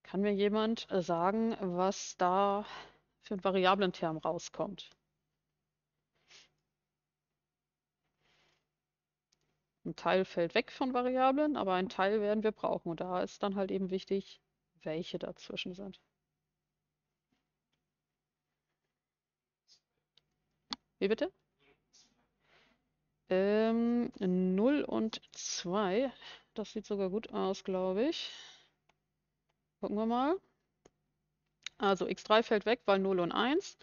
Kann mir jemand äh, sagen, was da für ein Variablenterm rauskommt? Ein Teil fällt weg von Variablen, aber ein Teil werden wir brauchen. Und da ist dann halt eben wichtig, welche dazwischen sind. Wie bitte? Ähm, 0 und 2. Das sieht sogar gut aus, glaube ich. Gucken wir mal. Also x3 fällt weg, weil 0 und 1.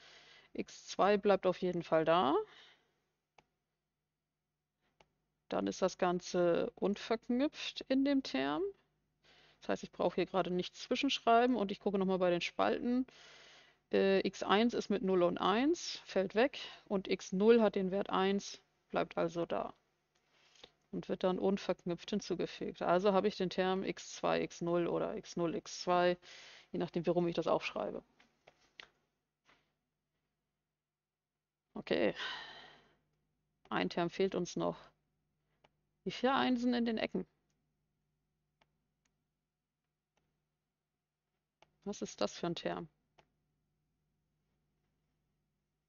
x2 bleibt auf jeden Fall da. Dann ist das Ganze unverknüpft in dem Term. Das heißt, ich brauche hier gerade nichts zwischenschreiben und ich gucke nochmal bei den Spalten. Äh, x1 ist mit 0 und 1, fällt weg und x0 hat den Wert 1, bleibt also da und wird dann unverknüpft hinzugefügt. Also habe ich den Term x2, x0 oder x0, x2, je nachdem, warum ich das aufschreibe. Okay, ein Term fehlt uns noch. Die vier Einsen in den Ecken. Was ist das für ein Term?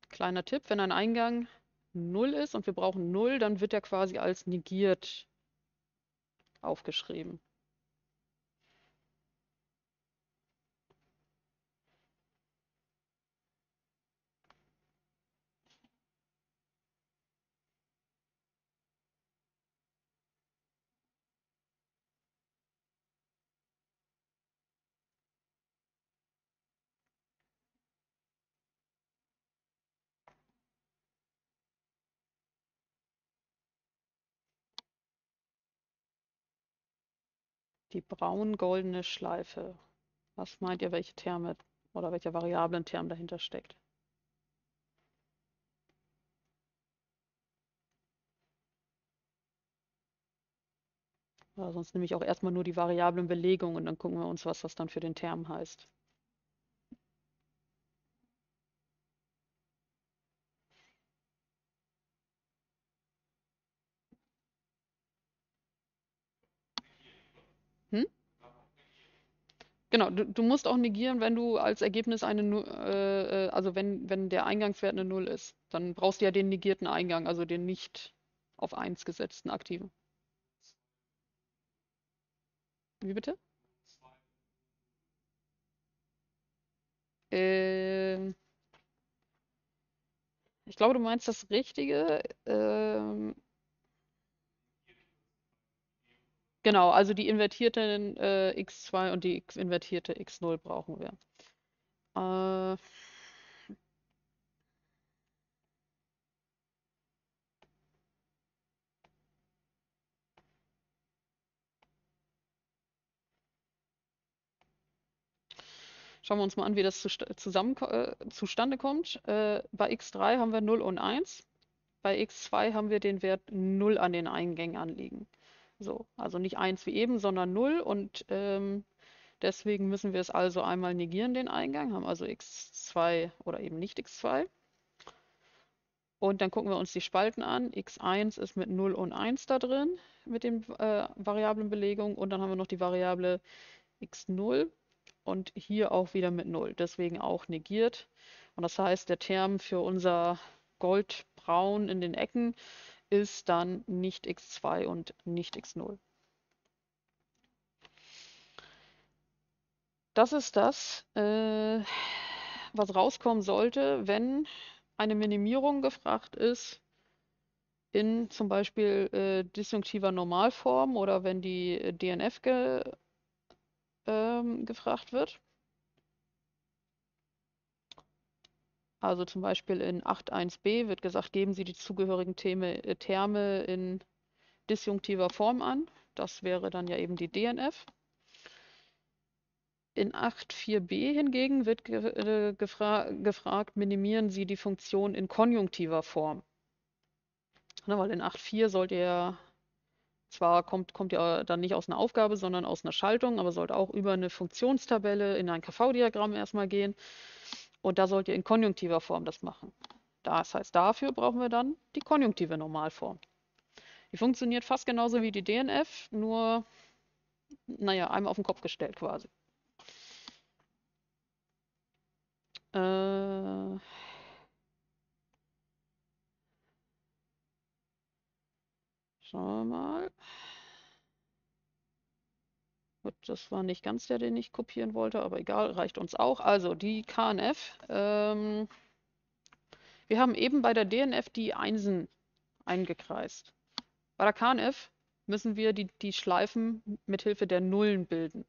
Kleiner Tipp, wenn ein Eingang 0 ist und wir brauchen 0, dann wird er quasi als negiert aufgeschrieben. Die braun-goldene Schleife. Was meint ihr, welche Terme oder welcher Variablenterm dahinter steckt? Sonst nehme ich auch erstmal nur die Variablenbelegung und dann gucken wir uns, was das dann für den Term heißt. Genau, du, du musst auch negieren, wenn du als Ergebnis eine, Nu- äh, äh, also wenn, wenn der Eingangswert eine Null ist. Dann brauchst du ja den negierten Eingang, also den nicht auf eins gesetzten aktiven. Wie bitte? Ähm, ich glaube, du meinst das Richtige. Ähm, genau, also die invertierten äh, x2 und die x invertierte x0 brauchen wir. Äh, Schauen wir uns mal an, wie das zusammen, äh, zustande kommt. Äh, bei x3 haben wir 0 und 1. Bei x2 haben wir den Wert 0 an den Eingängen anliegen. So, also nicht 1 wie eben, sondern 0 und ähm, deswegen müssen wir es also einmal negieren, den Eingang, haben also x2 oder eben nicht x2. Und dann gucken wir uns die Spalten an. x1 ist mit 0 und 1 da drin, mit den äh, Variablenbelegungen. Und dann haben wir noch die Variable x0 und hier auch wieder mit 0, deswegen auch negiert. Und das heißt, der Term für unser Goldbraun in den Ecken ist dann nicht x2 und nicht x0. Das ist das, äh, was rauskommen sollte, wenn eine Minimierung gefragt ist in zum Beispiel äh, disjunktiver Normalform oder wenn die DNF ge ähm, gefragt wird. Also zum Beispiel in 8.1b wird gesagt, geben Sie die zugehörigen Theme, äh, Terme in disjunktiver Form an. Das wäre dann ja eben die DNF. In 8.4b hingegen wird ge äh, gefra gefragt, minimieren Sie die Funktion in konjunktiver Form. Ne, weil in 8.4 sollte ja zwar kommt, kommt ja dann nicht aus einer Aufgabe, sondern aus einer Schaltung, aber sollte auch über eine Funktionstabelle in ein KV-Diagramm erstmal gehen. Und da sollt ihr in konjunktiver Form das machen. Das heißt, dafür brauchen wir dann die konjunktive Normalform. Die funktioniert fast genauso wie die DNF, nur, naja, einmal auf den Kopf gestellt quasi. Äh, Schauen wir mal. Gut, das war nicht ganz der, den ich kopieren wollte, aber egal, reicht uns auch. Also die KNF. Ähm, wir haben eben bei der DNF die Einsen eingekreist. Bei der KNF müssen wir die, die Schleifen mithilfe der Nullen bilden.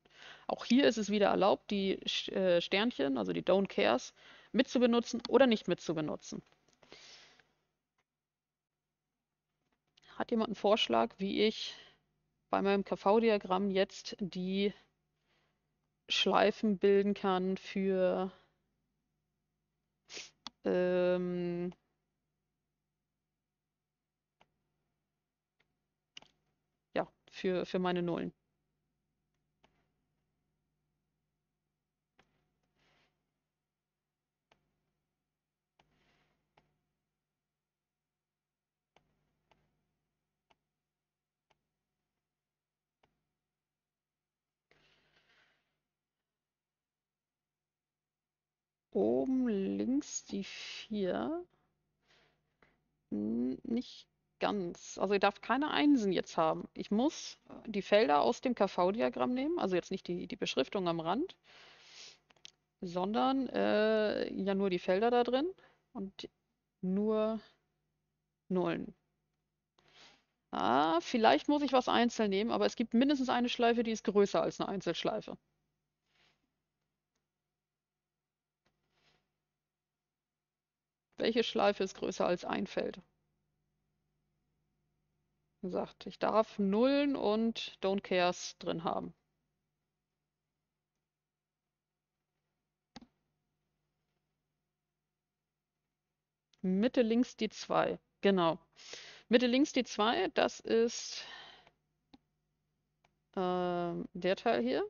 Auch hier ist es wieder erlaubt, die äh, Sternchen, also die Don't Cares, mitzubenutzen oder nicht mitzubenutzen. Hat jemand einen Vorschlag, wie ich bei meinem KV-Diagramm jetzt die Schleifen bilden kann für ähm, ja, für, für meine Nullen. Oben links die 4. Nicht ganz. Also ihr darf keine Einsen jetzt haben. Ich muss die Felder aus dem KV-Diagramm nehmen, also jetzt nicht die, die Beschriftung am Rand, sondern äh, ja nur die Felder da drin und nur Nullen. Ah, vielleicht muss ich was einzeln nehmen, aber es gibt mindestens eine Schleife, die ist größer als eine Einzelschleife. Welche Schleife ist größer als ein Feld? Gesagt, ich darf Nullen und Don't Cares drin haben. Mitte links die 2. Genau. Mitte links die 2, das ist äh, der Teil hier.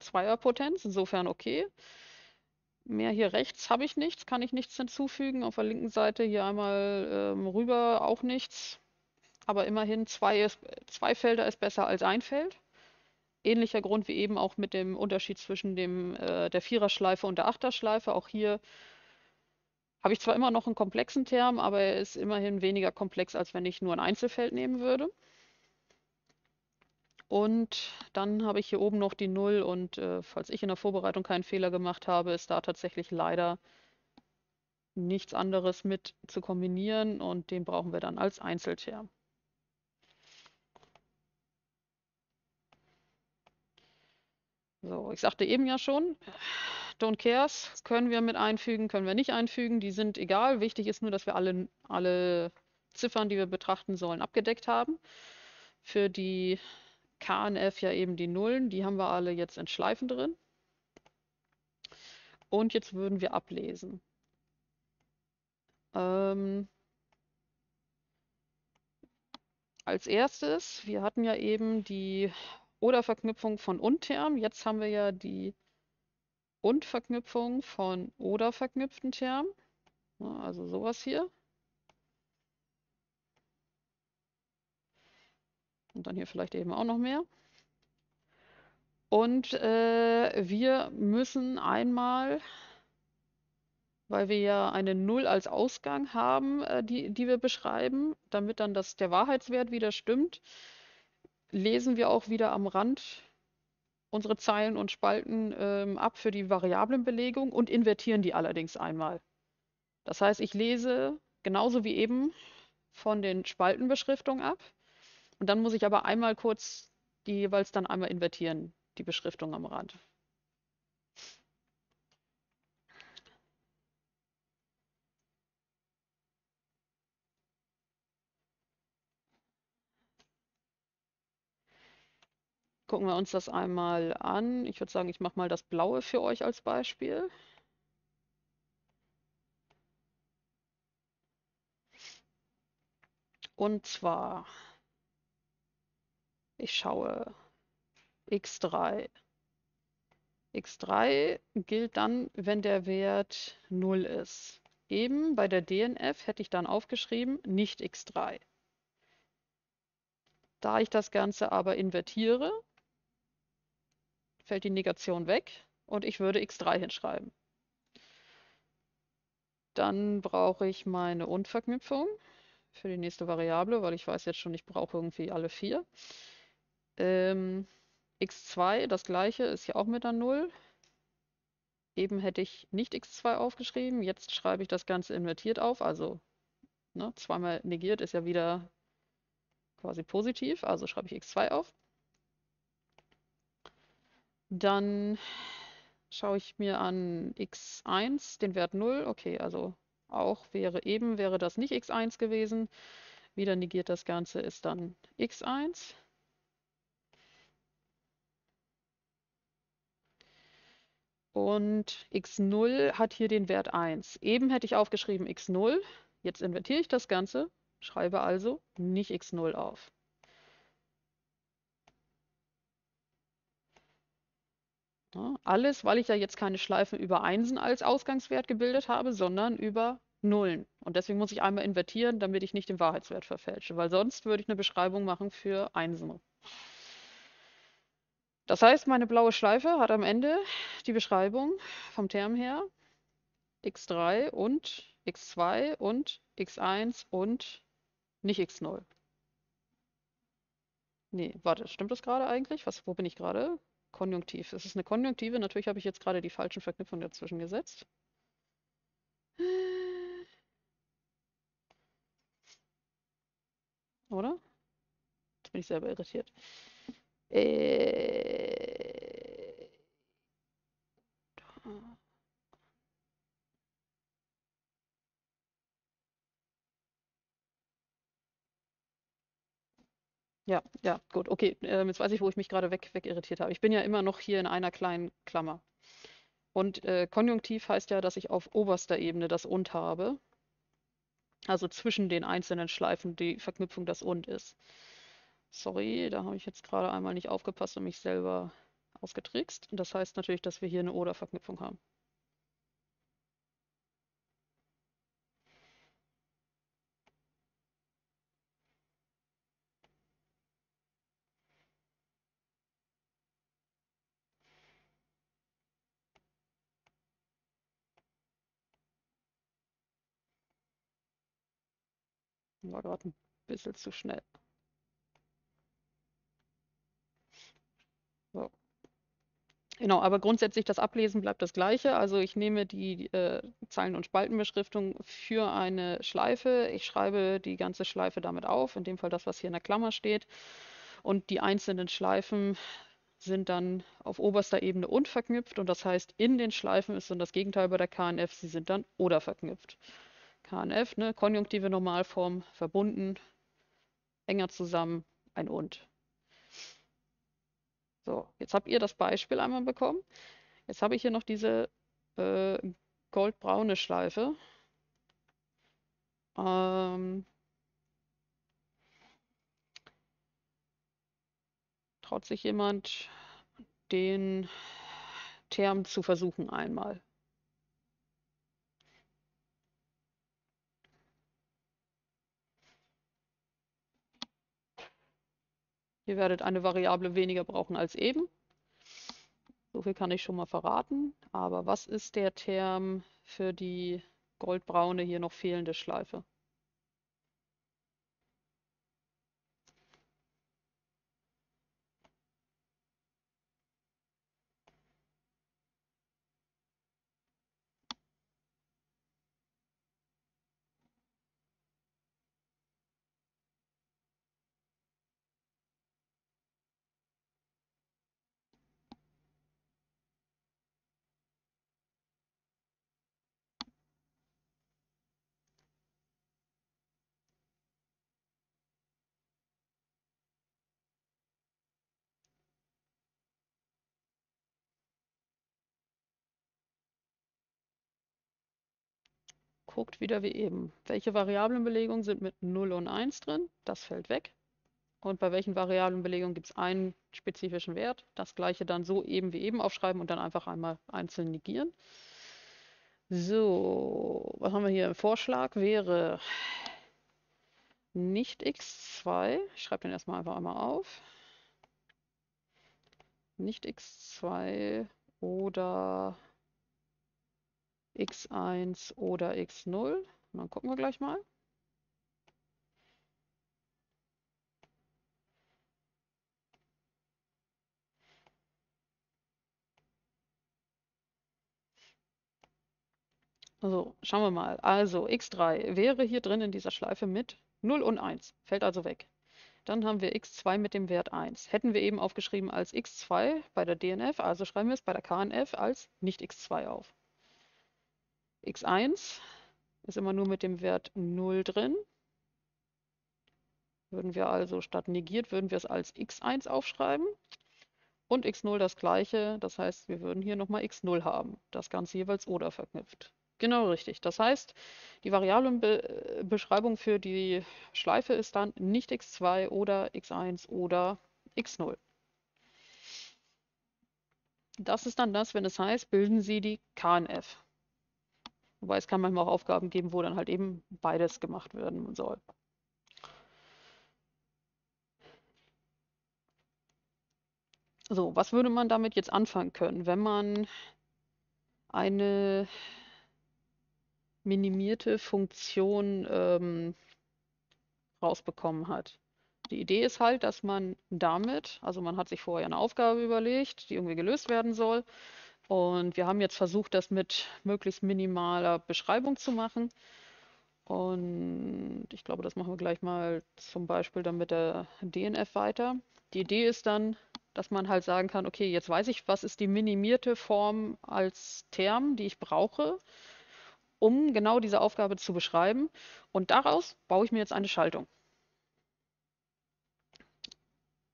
Zweierpotenz, insofern okay. Mehr hier rechts habe ich nichts, kann ich nichts hinzufügen. Auf der linken Seite hier einmal ähm, rüber auch nichts. Aber immerhin zwei, ist, zwei Felder ist besser als ein Feld. ähnlicher Grund wie eben auch mit dem Unterschied zwischen dem, äh, der Viererschleife und der Achterschleife. Auch hier habe ich zwar immer noch einen komplexen Term, aber er ist immerhin weniger komplex, als wenn ich nur ein Einzelfeld nehmen würde. Und dann habe ich hier oben noch die 0 und äh, falls ich in der Vorbereitung keinen Fehler gemacht habe, ist da tatsächlich leider nichts anderes mit zu kombinieren und den brauchen wir dann als Einzelterm. So, ich sagte eben ja schon, Don't Cares können wir mit einfügen, können wir nicht einfügen, die sind egal. Wichtig ist nur, dass wir alle, alle Ziffern, die wir betrachten sollen, abgedeckt haben. Für die KNF ja eben die Nullen, die haben wir alle jetzt in Schleifen drin. Und jetzt würden wir ablesen. Ähm, als erstes, wir hatten ja eben die Oder-Verknüpfung von und-Term. Jetzt haben wir ja die und-Verknüpfung von oder verknüpften Term. Also sowas hier. Und dann hier vielleicht eben auch noch mehr. Und äh, wir müssen einmal weil wir ja eine Null als Ausgang haben, äh, die, die wir beschreiben, damit dann das, der Wahrheitswert wieder stimmt, lesen wir auch wieder am Rand unsere Zeilen und Spalten ähm, ab für die Variablenbelegung und invertieren die allerdings einmal. Das heißt, ich lese genauso wie eben von den Spaltenbeschriftungen ab und dann muss ich aber einmal kurz die jeweils dann einmal invertieren, die Beschriftung am Rand. Gucken wir uns das einmal an. Ich würde sagen, ich mache mal das Blaue für euch als Beispiel. Und zwar, ich schaue x3. x3 gilt dann, wenn der Wert 0 ist. Eben bei der DNF hätte ich dann aufgeschrieben, nicht x3. Da ich das Ganze aber invertiere, fällt die Negation weg und ich würde x3 hinschreiben. Dann brauche ich meine Und-Verknüpfung für die nächste Variable, weil ich weiß jetzt schon, ich brauche irgendwie alle vier. Ähm, x2, das gleiche, ist ja auch mit der 0. Eben hätte ich nicht x2 aufgeschrieben, jetzt schreibe ich das Ganze invertiert auf, also ne, zweimal negiert ist ja wieder quasi positiv, also schreibe ich x2 auf. Dann schaue ich mir an x1, den Wert 0. Okay, also auch wäre eben, wäre das nicht x1 gewesen. Wieder negiert das Ganze, ist dann x1. Und x0 hat hier den Wert 1. Eben hätte ich aufgeschrieben x0. Jetzt invertiere ich das Ganze, schreibe also nicht x0 auf. Alles, weil ich ja jetzt keine Schleifen über Einsen als Ausgangswert gebildet habe, sondern über Nullen. Und deswegen muss ich einmal invertieren, damit ich nicht den Wahrheitswert verfälsche, weil sonst würde ich eine Beschreibung machen für Einsen. Das heißt, meine blaue Schleife hat am Ende die Beschreibung vom Term her x3 und x2 und x1 und nicht x0. Nee, warte, stimmt das gerade eigentlich? Was, wo bin ich gerade? Konjunktiv. Es ist eine Konjunktive. Natürlich habe ich jetzt gerade die falschen Verknüpfungen dazwischen gesetzt. Oder? Jetzt bin ich selber irritiert. Äh... Ja, ja, gut, okay. Ähm, jetzt weiß ich, wo ich mich gerade weg, irritiert habe. Ich bin ja immer noch hier in einer kleinen Klammer. Und äh, Konjunktiv heißt ja, dass ich auf oberster Ebene das und habe. Also zwischen den einzelnen Schleifen die Verknüpfung das und ist. Sorry, da habe ich jetzt gerade einmal nicht aufgepasst und mich selber ausgetrickst. Das heißt natürlich, dass wir hier eine Oder-Verknüpfung haben. War gerade ein bisschen zu schnell. So. Genau, aber grundsätzlich das Ablesen bleibt das gleiche. Also ich nehme die äh, Zeilen- und Spaltenbeschriftung für eine Schleife. Ich schreibe die ganze Schleife damit auf, in dem Fall das, was hier in der Klammer steht. Und die einzelnen Schleifen sind dann auf oberster Ebene und verknüpft. Und das heißt, in den Schleifen ist dann das Gegenteil bei der KNF, sie sind dann oder verknüpft. KNF, ne, konjunktive Normalform, verbunden, enger zusammen, ein und. So, jetzt habt ihr das Beispiel einmal bekommen. Jetzt habe ich hier noch diese äh, goldbraune Schleife. Ähm, traut sich jemand, den Term zu versuchen einmal? Ihr werdet eine Variable weniger brauchen als eben. So viel kann ich schon mal verraten. Aber was ist der Term für die goldbraune hier noch fehlende Schleife? Guckt wieder wie eben. Welche Variablenbelegungen sind mit 0 und 1 drin? Das fällt weg. Und bei welchen Variablenbelegungen gibt es einen spezifischen Wert? Das gleiche dann so eben wie eben aufschreiben und dann einfach einmal einzeln negieren. So, was haben wir hier? Vorschlag wäre nicht x2. Ich schreibe den erstmal einfach einmal auf. Nicht x2 oder x1 oder x0. Und dann gucken wir gleich mal. Also schauen wir mal. Also x3 wäre hier drin in dieser Schleife mit 0 und 1. Fällt also weg. Dann haben wir x2 mit dem Wert 1. Hätten wir eben aufgeschrieben als x2 bei der DNF, also schreiben wir es bei der KNF als nicht x2 auf x1 ist immer nur mit dem Wert 0 drin. Würden wir also statt negiert, würden wir es als x1 aufschreiben. Und x0 das gleiche, das heißt, wir würden hier nochmal x0 haben. Das Ganze jeweils oder verknüpft. Genau richtig. Das heißt, die Variablenbeschreibung für die Schleife ist dann nicht x2 oder x1 oder x0. Das ist dann das, wenn es heißt, bilden Sie die KNF. Wobei es kann manchmal auch Aufgaben geben, wo dann halt eben beides gemacht werden soll. So, was würde man damit jetzt anfangen können, wenn man eine minimierte Funktion ähm, rausbekommen hat? Die Idee ist halt, dass man damit, also man hat sich vorher eine Aufgabe überlegt, die irgendwie gelöst werden soll, und wir haben jetzt versucht, das mit möglichst minimaler Beschreibung zu machen. Und ich glaube, das machen wir gleich mal zum Beispiel dann mit der DNF weiter. Die Idee ist dann, dass man halt sagen kann, okay, jetzt weiß ich, was ist die minimierte Form als Term, die ich brauche, um genau diese Aufgabe zu beschreiben. Und daraus baue ich mir jetzt eine Schaltung.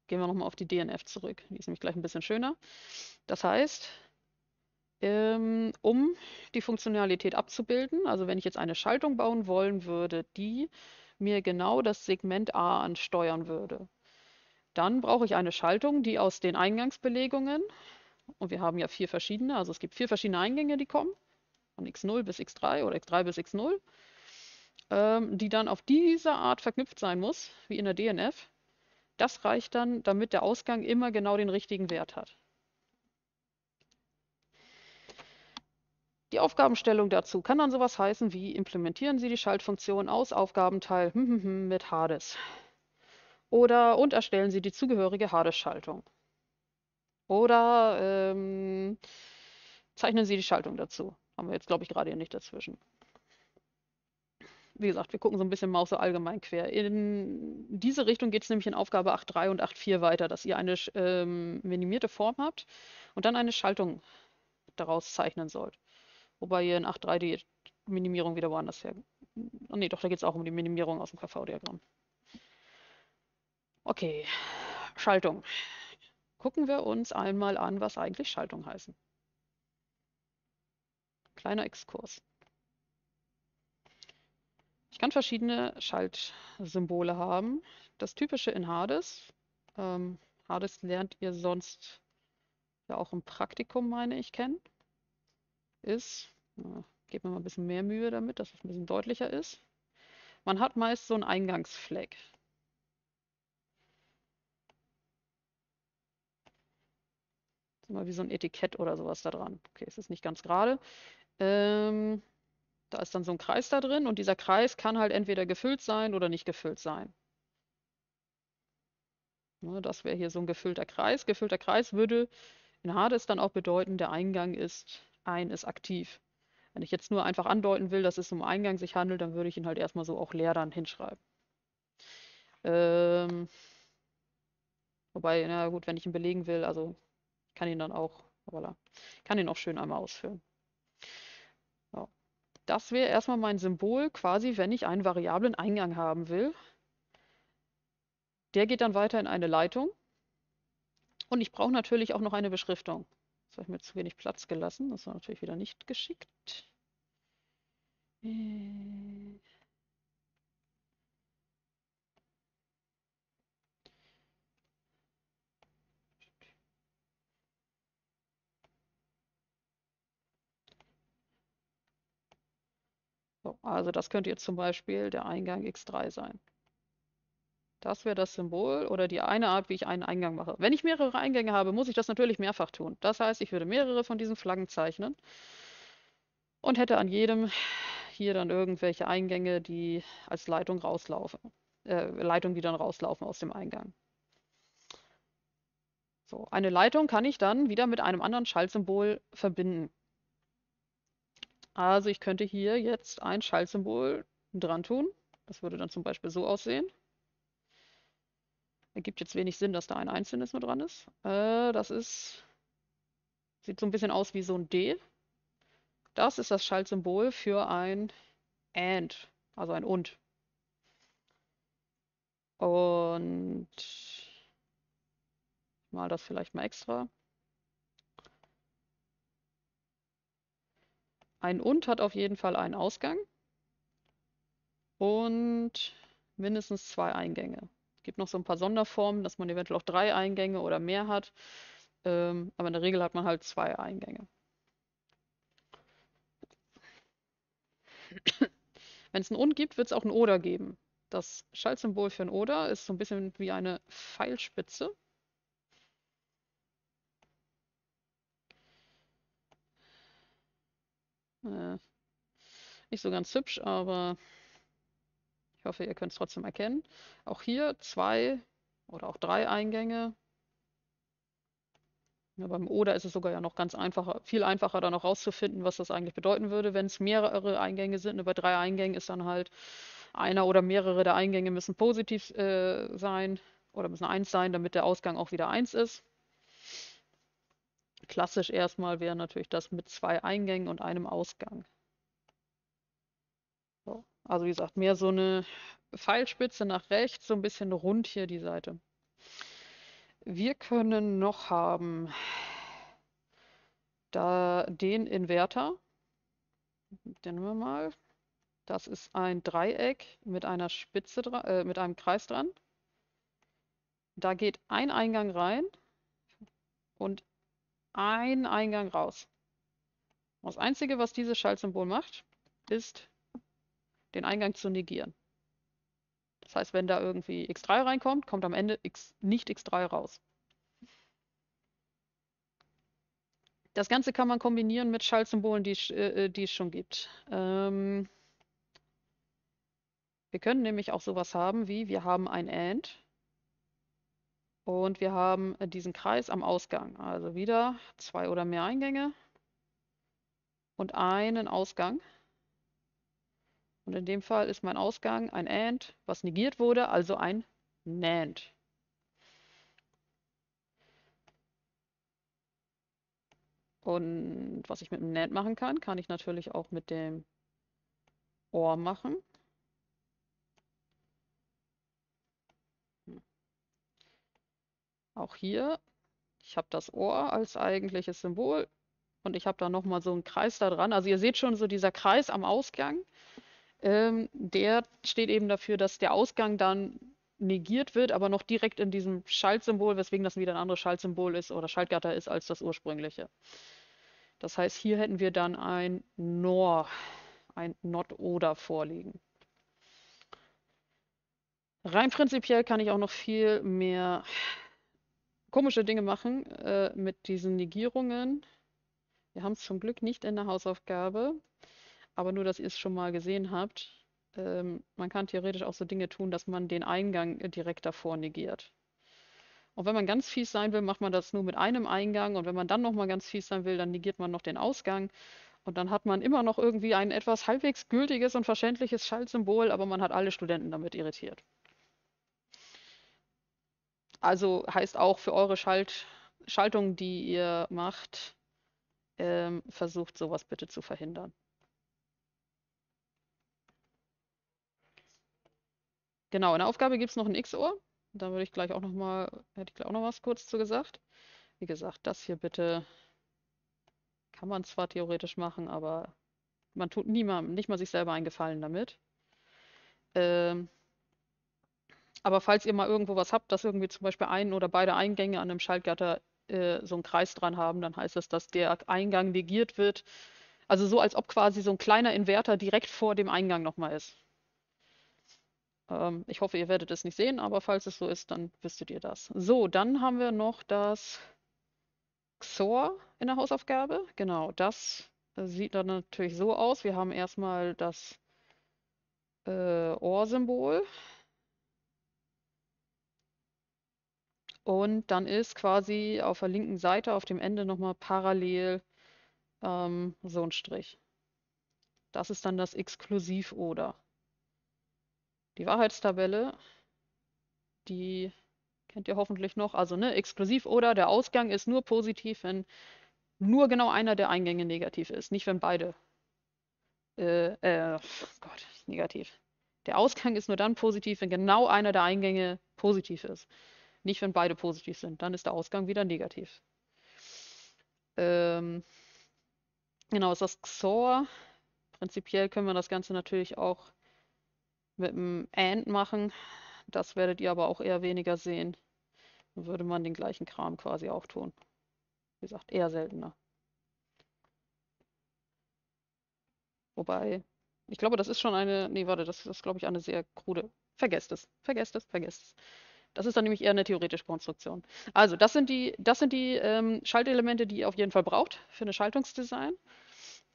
Gehen wir nochmal auf die DNF zurück. Die ist nämlich gleich ein bisschen schöner. Das heißt, ähm, um die Funktionalität abzubilden. Also wenn ich jetzt eine Schaltung bauen wollen würde, die mir genau das Segment A ansteuern würde, dann brauche ich eine Schaltung, die aus den Eingangsbelegungen, und wir haben ja vier verschiedene, also es gibt vier verschiedene Eingänge, die kommen, von x0 bis x3 oder x3 bis x0, ähm, die dann auf diese Art verknüpft sein muss, wie in der DNF. Das reicht dann, damit der Ausgang immer genau den richtigen Wert hat. Die Aufgabenstellung dazu kann dann sowas heißen wie implementieren Sie die Schaltfunktion aus Aufgabenteil hm, hm, hm, mit Hades. Oder und erstellen Sie die zugehörige Hades-Schaltung. Oder ähm, zeichnen Sie die Schaltung dazu. Haben wir jetzt, glaube ich, gerade hier nicht dazwischen. Wie gesagt, wir gucken so ein bisschen Maus so allgemein quer. In diese Richtung geht es nämlich in Aufgabe 8.3 und 8.4 weiter, dass ihr eine ähm, minimierte Form habt und dann eine Schaltung daraus zeichnen sollt. Wobei ihr in 8.3 die Minimierung wieder woanders her. Oh, nee, doch, da geht es auch um die Minimierung aus dem KV-Diagramm. Okay, Schaltung. Gucken wir uns einmal an, was eigentlich Schaltung heißen. Kleiner Exkurs. Ich kann verschiedene Schaltsymbole haben. Das typische in Hades, ähm, Hades lernt ihr sonst ja auch im Praktikum, meine ich, kennen, ist, äh, gebt mir mal ein bisschen mehr Mühe damit, dass es ein bisschen deutlicher ist. Man hat meist so einen Eingangsfleck. Mal wie so ein Etikett oder sowas da dran. Okay, es ist nicht ganz gerade. Ähm, da ist dann so ein Kreis da drin und dieser Kreis kann halt entweder gefüllt sein oder nicht gefüllt sein. Ne, das wäre hier so ein gefüllter Kreis. Gefüllter Kreis würde in Hades dann auch bedeuten, der Eingang ist ein, ist aktiv. Wenn ich jetzt nur einfach andeuten will, dass es um Eingang sich handelt, dann würde ich ihn halt erstmal so auch leer dann hinschreiben. Ähm, wobei, na gut, wenn ich ihn belegen will, also kann ihn dann auch, voilà, kann ihn auch schön einmal ausführen. Ja. Das wäre erstmal mein Symbol, quasi, wenn ich einen variablen Eingang haben will. Der geht dann weiter in eine Leitung. Und ich brauche natürlich auch noch eine Beschriftung. Das habe ich mir zu wenig Platz gelassen. Das war natürlich wieder nicht geschickt. So, also das könnte jetzt zum Beispiel der Eingang x3 sein. Das wäre das Symbol oder die eine Art, wie ich einen Eingang mache. Wenn ich mehrere Eingänge habe, muss ich das natürlich mehrfach tun. Das heißt, ich würde mehrere von diesen Flaggen zeichnen und hätte an jedem hier dann irgendwelche Eingänge, die als Leitung rauslaufen. Äh, Leitungen, die dann rauslaufen aus dem Eingang. So, eine Leitung kann ich dann wieder mit einem anderen Schaltsymbol verbinden. Also ich könnte hier jetzt ein Schaltsymbol dran tun. Das würde dann zum Beispiel so aussehen. Ergibt jetzt wenig Sinn, dass da ein einzelnes nur dran ist. Äh, das ist, sieht so ein bisschen aus wie so ein D. Das ist das Schaltsymbol für ein AND, also ein UND. Und ich mal das vielleicht mal extra. Ein und hat auf jeden Fall einen Ausgang und mindestens zwei Eingänge. Es gibt noch so ein paar Sonderformen, dass man eventuell auch drei Eingänge oder mehr hat. Ähm, aber in der Regel hat man halt zwei Eingänge. *coughs* Wenn es ein und gibt, wird es auch ein oder geben. Das Schaltsymbol für ein oder ist so ein bisschen wie eine Pfeilspitze. Äh, nicht so ganz hübsch, aber ich hoffe, ihr könnt es trotzdem erkennen. Auch hier zwei oder auch drei Eingänge. Ja, beim Oder ist es sogar ja noch ganz einfacher, viel einfacher dann auch rauszufinden, was das eigentlich bedeuten würde, wenn es mehrere Eingänge sind. bei drei Eingängen ist dann halt einer oder mehrere der Eingänge müssen positiv äh, sein oder müssen eins sein, damit der Ausgang auch wieder eins ist. Klassisch erstmal wäre natürlich das mit zwei Eingängen und einem Ausgang. So. Also wie gesagt, mehr so eine Pfeilspitze nach rechts, so ein bisschen rund hier die Seite. Wir können noch haben da den Inverter. Den wir mal. Das ist ein Dreieck mit einer Spitze äh, mit einem Kreis dran. Da geht ein Eingang rein und ein Eingang raus. Das Einzige, was dieses Schaltsymbol macht, ist, den Eingang zu negieren. Das heißt, wenn da irgendwie x3 reinkommt, kommt am Ende x, nicht x3 raus. Das Ganze kann man kombinieren mit Schaltsymbolen, die, äh, die es schon gibt. Ähm, wir können nämlich auch sowas haben wie, wir haben ein AND und wir haben diesen Kreis am Ausgang. Also wieder zwei oder mehr Eingänge und einen Ausgang. Und in dem Fall ist mein Ausgang ein AND, was negiert wurde, also ein NAND. Und was ich mit dem NAND machen kann, kann ich natürlich auch mit dem OR machen. Auch hier, ich habe das Ohr als eigentliches Symbol und ich habe da nochmal so einen Kreis da dran. Also ihr seht schon so dieser Kreis am Ausgang, ähm, der steht eben dafür, dass der Ausgang dann negiert wird, aber noch direkt in diesem Schaltsymbol, weswegen das wieder ein anderes Schaltsymbol ist oder Schaltgatter ist als das ursprüngliche. Das heißt, hier hätten wir dann ein NOR, ein Not oder vorliegen. Rein prinzipiell kann ich auch noch viel mehr komische Dinge machen äh, mit diesen Negierungen. Wir haben es zum Glück nicht in der Hausaufgabe, aber nur, dass ihr es schon mal gesehen habt. Ähm, man kann theoretisch auch so Dinge tun, dass man den Eingang direkt davor negiert. Und wenn man ganz fies sein will, macht man das nur mit einem Eingang. Und wenn man dann nochmal ganz fies sein will, dann negiert man noch den Ausgang. Und dann hat man immer noch irgendwie ein etwas halbwegs gültiges und verständliches Schaltsymbol, aber man hat alle Studenten damit irritiert. Also heißt auch für eure Schalt Schaltung, die ihr macht, ähm, versucht sowas bitte zu verhindern. Genau, in der Aufgabe gibt es noch ein XOR. Da würde ich gleich auch noch mal, hätte ich auch noch was kurz zu gesagt. Wie gesagt, das hier bitte kann man zwar theoretisch machen, aber man tut niemandem, nicht mal sich selber einen Gefallen damit. Ähm, aber falls ihr mal irgendwo was habt, dass irgendwie zum Beispiel ein oder beide Eingänge an einem Schaltgatter äh, so einen Kreis dran haben, dann heißt das, dass der Eingang negiert wird. Also so, als ob quasi so ein kleiner Inverter direkt vor dem Eingang nochmal ist. Ähm, ich hoffe, ihr werdet es nicht sehen, aber falls es so ist, dann wüsstet ihr das. So, dann haben wir noch das XOR in der Hausaufgabe. Genau, das sieht dann natürlich so aus. Wir haben erstmal das äh, OR-Symbol. Und dann ist quasi auf der linken Seite auf dem Ende nochmal parallel ähm, so ein Strich. Das ist dann das Exklusiv-Oder. Die Wahrheitstabelle, die kennt ihr hoffentlich noch. Also ne, Exklusiv-Oder, der Ausgang ist nur positiv, wenn nur genau einer der Eingänge negativ ist, nicht wenn beide. Äh, äh, Gott, negativ. Der Ausgang ist nur dann positiv, wenn genau einer der Eingänge positiv ist. Nicht, wenn beide positiv sind. Dann ist der Ausgang wieder negativ. Ähm, genau, ist das XOR. Prinzipiell können wir das Ganze natürlich auch mit einem AND machen. Das werdet ihr aber auch eher weniger sehen. Dann würde man den gleichen Kram quasi auch tun. Wie gesagt, eher seltener. Wobei, ich glaube, das ist schon eine, nee, warte, das ist, glaube ich, eine sehr krude. Vergesst es, vergesst es, vergesst es. Das ist dann nämlich eher eine theoretische Konstruktion. Also, das sind die, das sind die ähm, Schaltelemente, die ihr auf jeden Fall braucht für eine Schaltungsdesign.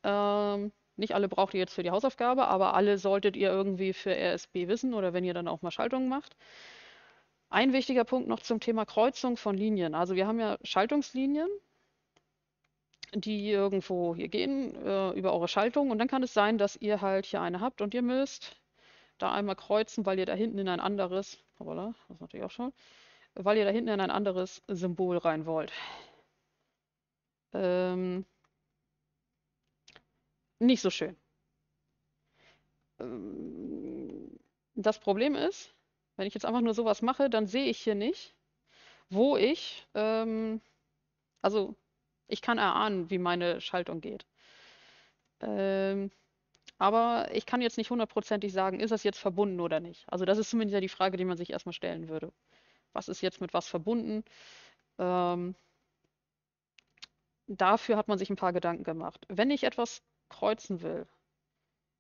Ähm, nicht alle braucht ihr jetzt für die Hausaufgabe, aber alle solltet ihr irgendwie für RSB wissen oder wenn ihr dann auch mal Schaltungen macht. Ein wichtiger Punkt noch zum Thema Kreuzung von Linien. Also wir haben ja Schaltungslinien, die irgendwo hier gehen äh, über eure Schaltung und dann kann es sein, dass ihr halt hier eine habt und ihr müsst da einmal kreuzen, weil ihr da hinten in ein anderes, voilà, das natürlich auch schon, weil ihr da hinten in ein anderes Symbol rein wollt. Ähm, nicht so schön. Ähm, das Problem ist, wenn ich jetzt einfach nur sowas mache, dann sehe ich hier nicht, wo ich, ähm, also ich kann erahnen, wie meine Schaltung geht. Ähm, aber ich kann jetzt nicht hundertprozentig sagen, ist das jetzt verbunden oder nicht. Also das ist zumindest ja die Frage, die man sich erstmal stellen würde. Was ist jetzt mit was verbunden? Ähm, dafür hat man sich ein paar Gedanken gemacht. Wenn ich etwas kreuzen will,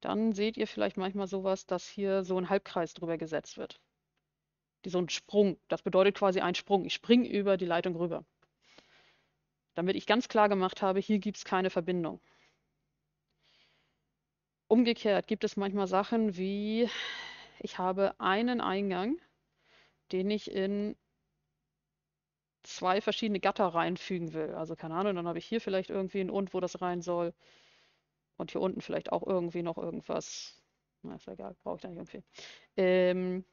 dann seht ihr vielleicht manchmal sowas, dass hier so ein Halbkreis drüber gesetzt wird. So ein Sprung. Das bedeutet quasi ein Sprung. Ich springe über die Leitung rüber. damit ich ganz klar gemacht habe, hier gibt es keine Verbindung. Umgekehrt gibt es manchmal Sachen wie, ich habe einen Eingang, den ich in zwei verschiedene Gatter reinfügen will. Also keine Ahnung, dann habe ich hier vielleicht irgendwie ein Und, wo das rein soll. Und hier unten vielleicht auch irgendwie noch irgendwas. Na, ist egal, brauche ich da nicht irgendwie. Ähm,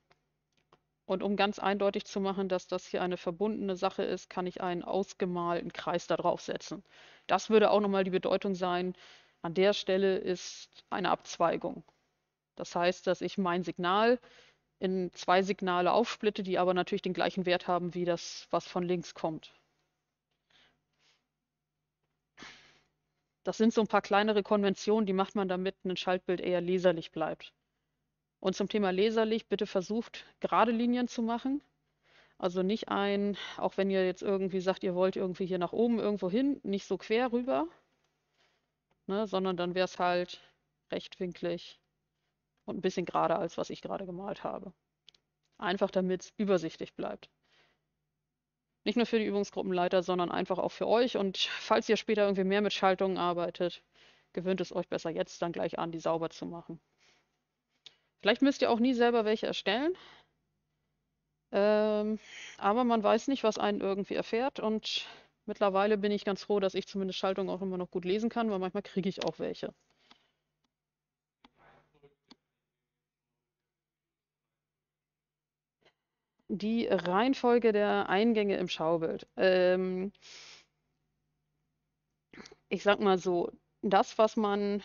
und um ganz eindeutig zu machen, dass das hier eine verbundene Sache ist, kann ich einen ausgemalten Kreis da draufsetzen. Das würde auch nochmal die Bedeutung sein, an der Stelle ist eine Abzweigung. Das heißt, dass ich mein Signal in zwei Signale aufsplitte, die aber natürlich den gleichen Wert haben wie das, was von links kommt. Das sind so ein paar kleinere Konventionen, die macht man, damit ein Schaltbild eher leserlich bleibt. Und zum Thema leserlich, bitte versucht, gerade Linien zu machen. Also nicht ein, auch wenn ihr jetzt irgendwie sagt, ihr wollt irgendwie hier nach oben irgendwo hin, nicht so quer rüber, ne, sondern dann wäre es halt rechtwinklig und ein bisschen gerader, als was ich gerade gemalt habe. Einfach damit es übersichtlich bleibt. Nicht nur für die Übungsgruppenleiter, sondern einfach auch für euch. Und *laughs* falls ihr später irgendwie mehr mit Schaltungen arbeitet, gewöhnt es euch besser jetzt dann gleich an, die sauber zu machen. Vielleicht müsst ihr auch nie selber welche erstellen. Ähm, aber man weiß nicht, was einen irgendwie erfährt. Und mittlerweile bin ich ganz froh, dass ich zumindest Schaltungen auch immer noch gut lesen kann, weil manchmal kriege ich auch welche. Die Reihenfolge der Eingänge im Schaubild. Ähm, ich sag mal so, das, was man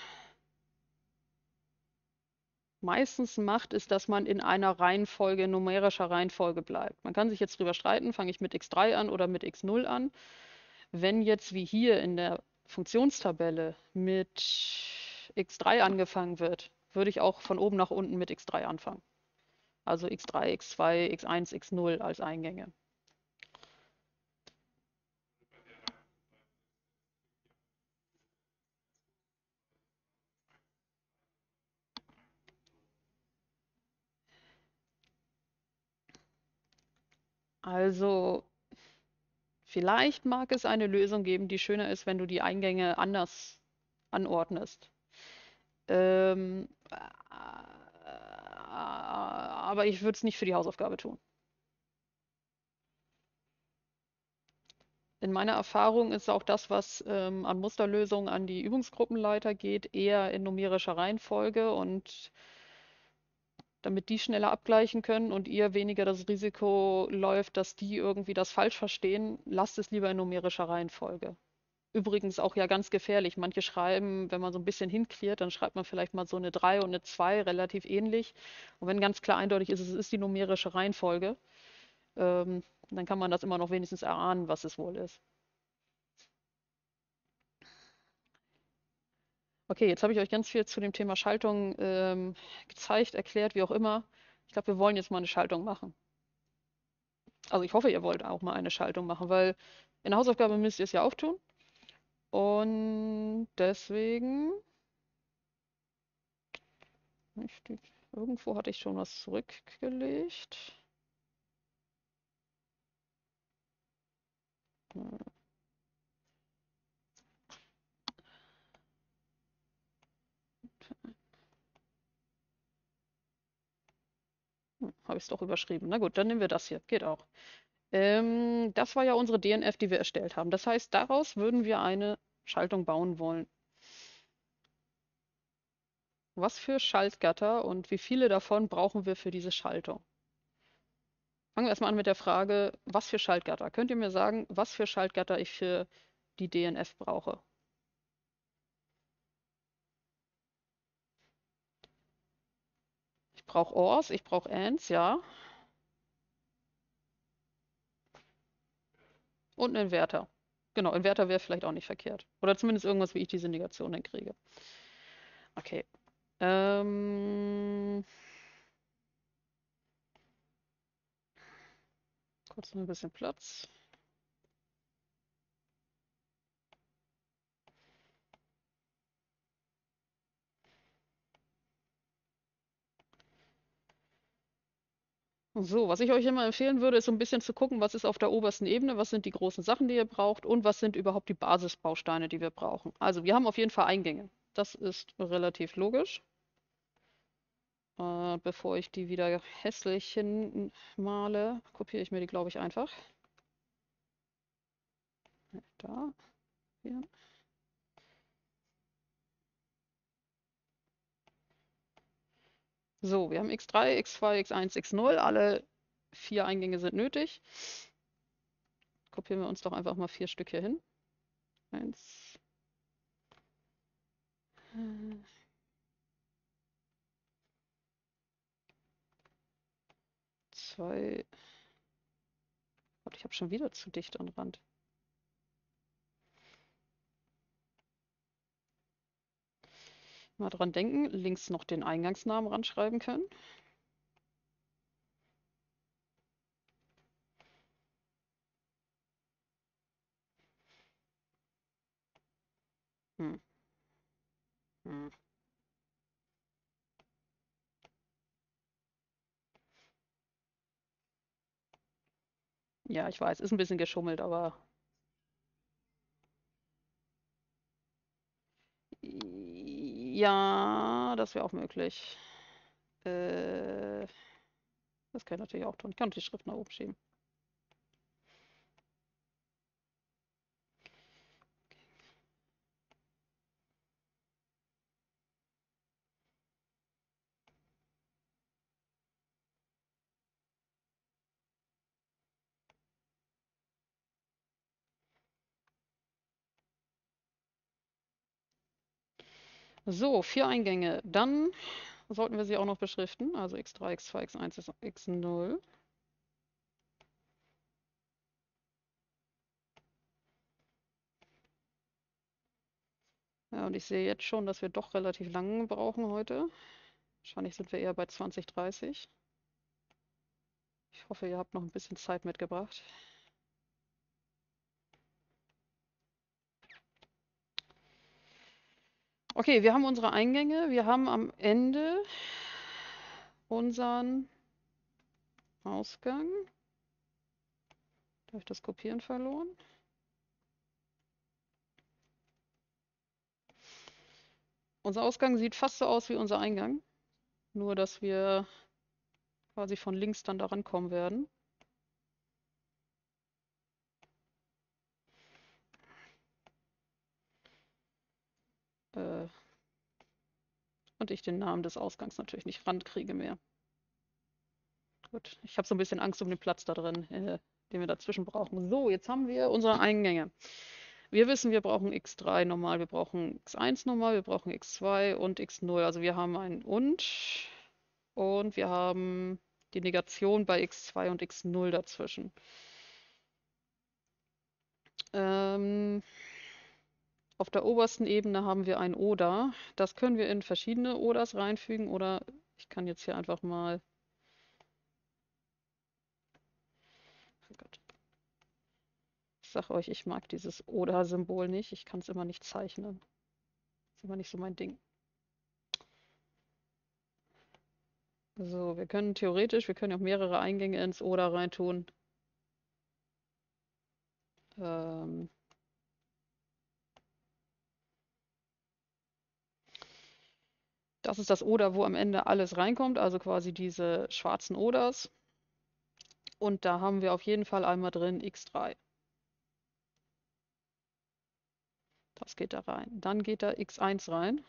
meistens macht, ist, dass man in einer Reihenfolge, numerischer Reihenfolge bleibt. Man kann sich jetzt drüber streiten, fange ich mit x3 an oder mit x0 an. Wenn jetzt wie hier in der Funktionstabelle mit x3 angefangen wird, würde ich auch von oben nach unten mit x3 anfangen. Also x3, x2, x1, x0 als Eingänge. Also vielleicht mag es eine Lösung geben, die schöner ist, wenn du die Eingänge anders anordnest. Ähm, äh, aber ich würde es nicht für die Hausaufgabe tun. In meiner Erfahrung ist auch das, was ähm, an Musterlösungen an die Übungsgruppenleiter geht, eher in numerischer Reihenfolge und damit die schneller abgleichen können und ihr weniger das Risiko läuft, dass die irgendwie das falsch verstehen, lasst es lieber in numerischer Reihenfolge. Übrigens auch ja ganz gefährlich. Manche schreiben, wenn man so ein bisschen hinklärt, dann schreibt man vielleicht mal so eine 3 und eine 2 relativ ähnlich. Und wenn ganz klar eindeutig ist, es ist die numerische Reihenfolge, ähm, dann kann man das immer noch wenigstens erahnen, was es wohl ist. Okay, jetzt habe ich euch ganz viel zu dem Thema Schaltung ähm, gezeigt, erklärt, wie auch immer. Ich glaube, wir wollen jetzt mal eine Schaltung machen. Also ich hoffe, ihr wollt auch mal eine Schaltung machen, weil in der Hausaufgabe müsst ihr es ja auch tun. Und deswegen, irgendwo hatte ich schon was zurückgelegt. Hm. Habe ich es doch überschrieben. Na gut, dann nehmen wir das hier. Geht auch. Ähm, das war ja unsere DNF, die wir erstellt haben. Das heißt, daraus würden wir eine Schaltung bauen wollen. Was für Schaltgatter und wie viele davon brauchen wir für diese Schaltung? Fangen wir erstmal an mit der Frage, was für Schaltgatter? Könnt ihr mir sagen, was für Schaltgatter ich für die DNF brauche? Ich brauche ORs, ich brauche ANDs, ja. Und einen Inverter. Genau, Inverter wäre vielleicht auch nicht verkehrt. Oder zumindest irgendwas, wie ich diese Negation dann kriege. Okay. Ähm kurz noch ein bisschen Platz. So, was ich euch immer empfehlen würde, ist so ein bisschen zu gucken, was ist auf der obersten Ebene, was sind die großen Sachen, die ihr braucht und was sind überhaupt die Basisbausteine, die wir brauchen. Also wir haben auf jeden Fall Eingänge. Das ist relativ logisch. Äh, bevor ich die wieder hässlich hinmale, kopiere ich mir die, glaube ich, einfach. Da. Hier. So, wir haben x3, x2, x1, x0. Alle vier Eingänge sind nötig. Kopieren wir uns doch einfach mal vier Stück hier hin. Eins. Zwei. Gott, ich habe schon wieder zu dicht an Rand. Mal dran denken, links noch den Eingangsnamen ranschreiben können. Hm. Hm. Ja, ich weiß, ist ein bisschen geschummelt, aber Ja, das wäre auch möglich. Äh, das kann ich natürlich auch tun. Ich kann die Schrift nach oben schieben. So, vier Eingänge. Dann sollten wir sie auch noch beschriften. Also x3, x2, x1, x0. Ja, und ich sehe jetzt schon, dass wir doch relativ lang brauchen heute. Wahrscheinlich sind wir eher bei 20, 30. Ich hoffe, ihr habt noch ein bisschen Zeit mitgebracht. Okay, wir haben unsere Eingänge. Wir haben am Ende unseren Ausgang. Da habe ich das Kopieren verloren. Unser Ausgang sieht fast so aus wie unser Eingang. Nur, dass wir quasi von links dann daran kommen werden. Und ich den Namen des Ausgangs natürlich nicht rankriege mehr. Gut, ich habe so ein bisschen Angst um den Platz da drin, äh, den wir dazwischen brauchen. So, jetzt haben wir unsere Eingänge. Wir wissen, wir brauchen x3 normal, wir brauchen x1 normal, wir brauchen x2 und x0. Also wir haben ein und und wir haben die Negation bei x2 und x0 dazwischen. Ähm, auf der obersten Ebene haben wir ein Oder. Das können wir in verschiedene Oders reinfügen oder ich kann jetzt hier einfach mal oh ich sage euch, ich mag dieses Oder-Symbol nicht. Ich kann es immer nicht zeichnen. Das ist immer nicht so mein Ding. So, wir können theoretisch, wir können auch mehrere Eingänge ins Oder reintun. Ähm, Das ist das Oder, wo am Ende alles reinkommt, also quasi diese schwarzen Oders. Und da haben wir auf jeden Fall einmal drin x3. Das geht da rein. Dann geht da x1 rein.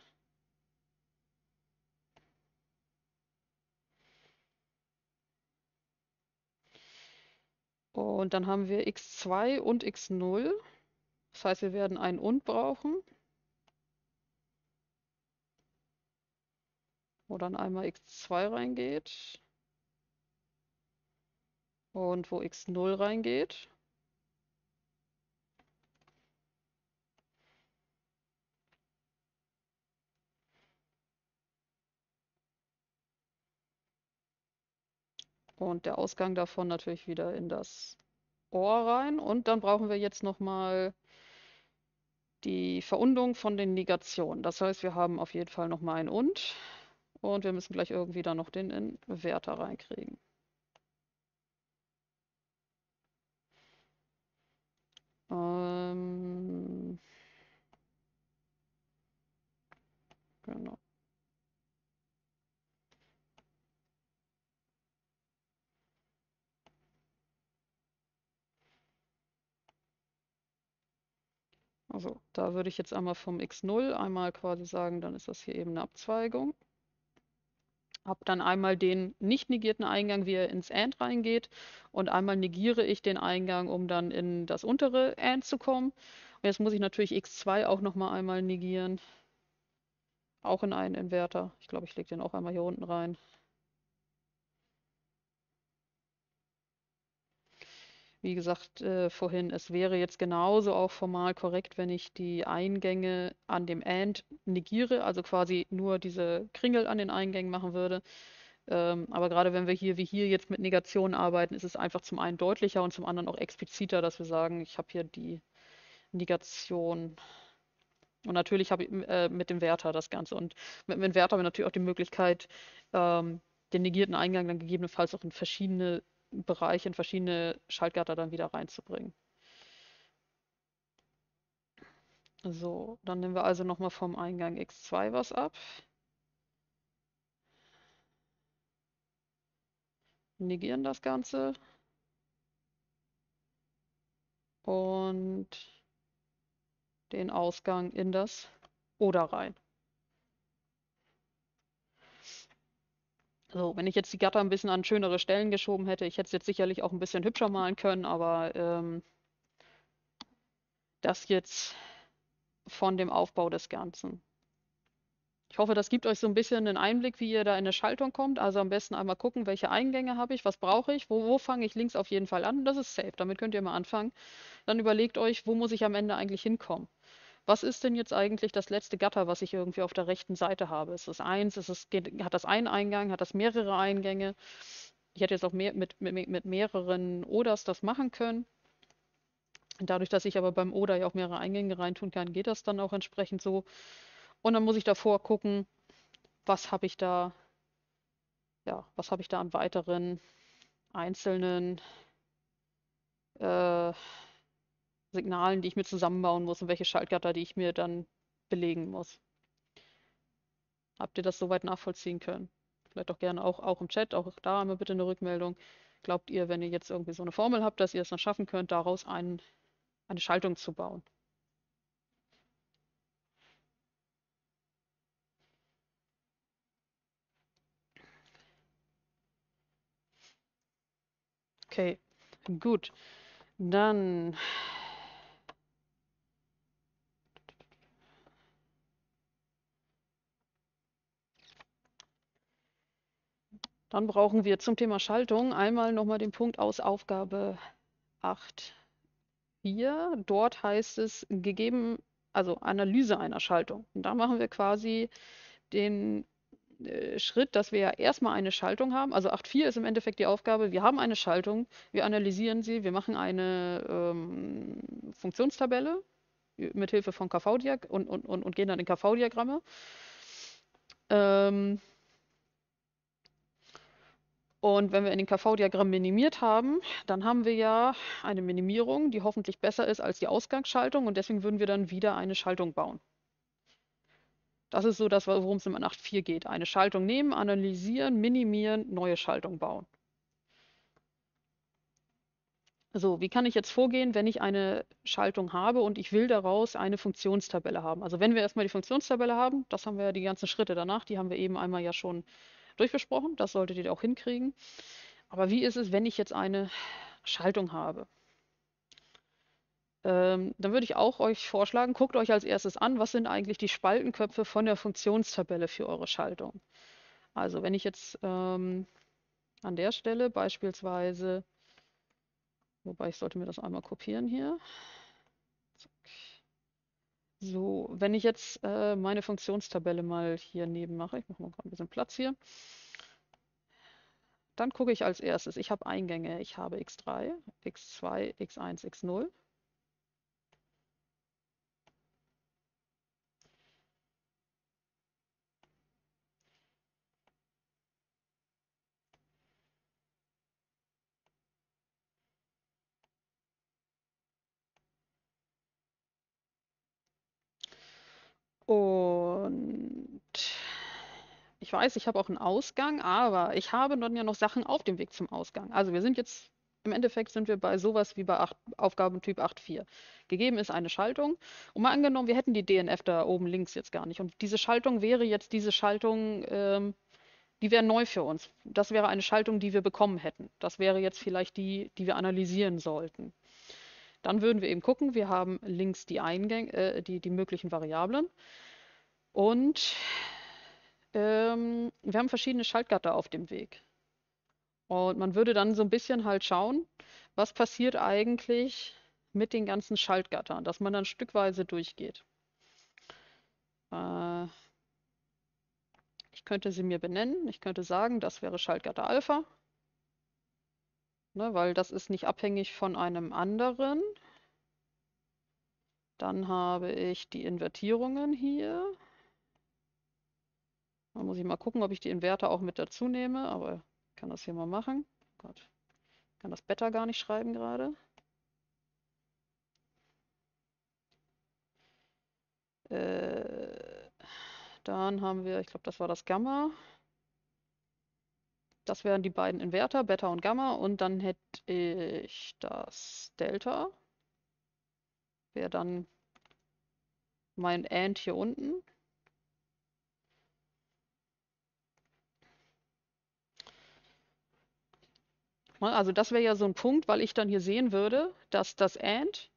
Und dann haben wir x2 und x0. Das heißt, wir werden ein und brauchen. Wo dann einmal x2 reingeht und wo x0 reingeht. Und der Ausgang davon natürlich wieder in das Ohr rein. Und dann brauchen wir jetzt nochmal die Verundung von den Negationen. Das heißt, wir haben auf jeden Fall nochmal ein Und. Und wir müssen gleich irgendwie dann noch den in Werther reinkriegen. Ähm genau. Also da würde ich jetzt einmal vom x0 einmal quasi sagen, dann ist das hier eben eine Abzweigung. Habe dann einmal den nicht negierten Eingang, wie er ins AND reingeht. Und einmal negiere ich den Eingang, um dann in das untere AND zu kommen. Und jetzt muss ich natürlich x2 auch nochmal einmal negieren. Auch in einen Inverter. Ich glaube, ich lege den auch einmal hier unten rein. Wie gesagt äh, vorhin, es wäre jetzt genauso auch formal korrekt, wenn ich die Eingänge an dem AND negiere, also quasi nur diese Kringel an den Eingängen machen würde. Ähm, aber gerade wenn wir hier wie hier jetzt mit Negationen arbeiten, ist es einfach zum einen deutlicher und zum anderen auch expliziter, dass wir sagen, ich habe hier die Negation. Und natürlich habe ich äh, mit dem Wärter das Ganze. Und mit dem Wärter haben wir natürlich auch die Möglichkeit, ähm, den negierten Eingang dann gegebenenfalls auch in verschiedene Bereiche, in verschiedene Schaltgatter dann wieder reinzubringen. So, dann nehmen wir also nochmal vom Eingang x2 was ab. Negieren das Ganze. Und den Ausgang in das Oder rein. So, wenn ich jetzt die Gatter ein bisschen an schönere Stellen geschoben hätte, ich hätte es jetzt sicherlich auch ein bisschen hübscher malen können, aber ähm, das jetzt von dem Aufbau des Ganzen. Ich hoffe, das gibt euch so ein bisschen einen Einblick, wie ihr da in eine Schaltung kommt. Also am besten einmal gucken, welche Eingänge habe ich, was brauche ich, wo, wo fange ich links auf jeden Fall an. Das ist safe, damit könnt ihr mal anfangen. Dann überlegt euch, wo muss ich am Ende eigentlich hinkommen was ist denn jetzt eigentlich das letzte Gatter, was ich irgendwie auf der rechten Seite habe? Ist es eins? Ist es, hat das einen Eingang? Hat das mehrere Eingänge? Ich hätte jetzt auch mehr, mit, mit, mit mehreren Oders das machen können. Dadurch, dass ich aber beim Oder ja auch mehrere Eingänge reintun kann, geht das dann auch entsprechend so. Und dann muss ich davor gucken, was habe ich da, ja, was habe ich da an weiteren einzelnen äh, Signalen, die ich mir zusammenbauen muss und welche Schaltgatter, die ich mir dann belegen muss. Habt ihr das soweit nachvollziehen können? Vielleicht auch gerne auch, auch im Chat, auch da einmal bitte eine Rückmeldung. Glaubt ihr, wenn ihr jetzt irgendwie so eine Formel habt, dass ihr es dann schaffen könnt, daraus ein, eine Schaltung zu bauen? Okay, gut. Dann Dann brauchen wir zum Thema Schaltung einmal nochmal den Punkt aus Aufgabe 8 hier. Dort heißt es gegeben, also Analyse einer Schaltung. Und da machen wir quasi den äh, Schritt, dass wir ja erstmal eine Schaltung haben. Also 8.4 ist im Endeffekt die Aufgabe, wir haben eine Schaltung, wir analysieren sie, wir machen eine ähm, Funktionstabelle mit Hilfe von KV-Diagramm und, und, und, und, gehen dann in KV-Diagramme. Ähm, und wenn wir in den KV-Diagramm minimiert haben, dann haben wir ja eine Minimierung, die hoffentlich besser ist als die Ausgangsschaltung und deswegen würden wir dann wieder eine Schaltung bauen. Das ist so das, worum es im 8.4 geht. Eine Schaltung nehmen, analysieren, minimieren, neue Schaltung bauen. So, wie kann ich jetzt vorgehen, wenn ich eine Schaltung habe und ich will daraus eine Funktionstabelle haben? Also wenn wir erstmal die Funktionstabelle haben, das haben wir ja die ganzen Schritte danach, die haben wir eben einmal ja schon durchbesprochen. Das solltet ihr auch hinkriegen. Aber wie ist es, wenn ich jetzt eine Schaltung habe? Ähm, dann würde ich auch euch vorschlagen, guckt euch als erstes an, was sind eigentlich die Spaltenköpfe von der Funktionstabelle für eure Schaltung. Also wenn ich jetzt ähm, an der Stelle beispielsweise, wobei ich sollte mir das einmal kopieren hier. So, wenn ich jetzt äh, meine Funktionstabelle mal hier neben mache, ich mache mal ein bisschen Platz hier, dann gucke ich als erstes, ich habe Eingänge, ich habe x3, x2, x1, x0. Und ich weiß, ich habe auch einen Ausgang, aber ich habe dann ja noch Sachen auf dem Weg zum Ausgang. Also wir sind jetzt, im Endeffekt sind wir bei sowas wie bei 8, Aufgabentyp 8.4. Gegeben ist eine Schaltung. Und mal angenommen, wir hätten die DNF da oben links jetzt gar nicht. Und diese Schaltung wäre jetzt diese Schaltung, ähm, die wäre neu für uns. Das wäre eine Schaltung, die wir bekommen hätten. Das wäre jetzt vielleicht die, die wir analysieren sollten. Dann würden wir eben gucken, wir haben links die Eingänge, äh, die, die möglichen Variablen. Und ähm, wir haben verschiedene Schaltgatter auf dem Weg. Und man würde dann so ein bisschen halt schauen, was passiert eigentlich mit den ganzen Schaltgattern, dass man dann stückweise durchgeht. Äh, ich könnte sie mir benennen. Ich könnte sagen, das wäre Schaltgatter Alpha, ne, weil das ist nicht abhängig von einem anderen. Dann habe ich die Invertierungen hier. Da muss ich mal gucken, ob ich die Inverter auch mit dazu nehme, aber ich kann das hier mal machen. Gott, ich kann das Beta gar nicht schreiben gerade. Äh, dann haben wir, ich glaube, das war das Gamma. Das wären die beiden Inverter, Beta und Gamma. Und dann hätte ich das Delta. Wäre dann mein AND hier unten. Also das wäre ja so ein Punkt, weil ich dann hier sehen würde, dass das AND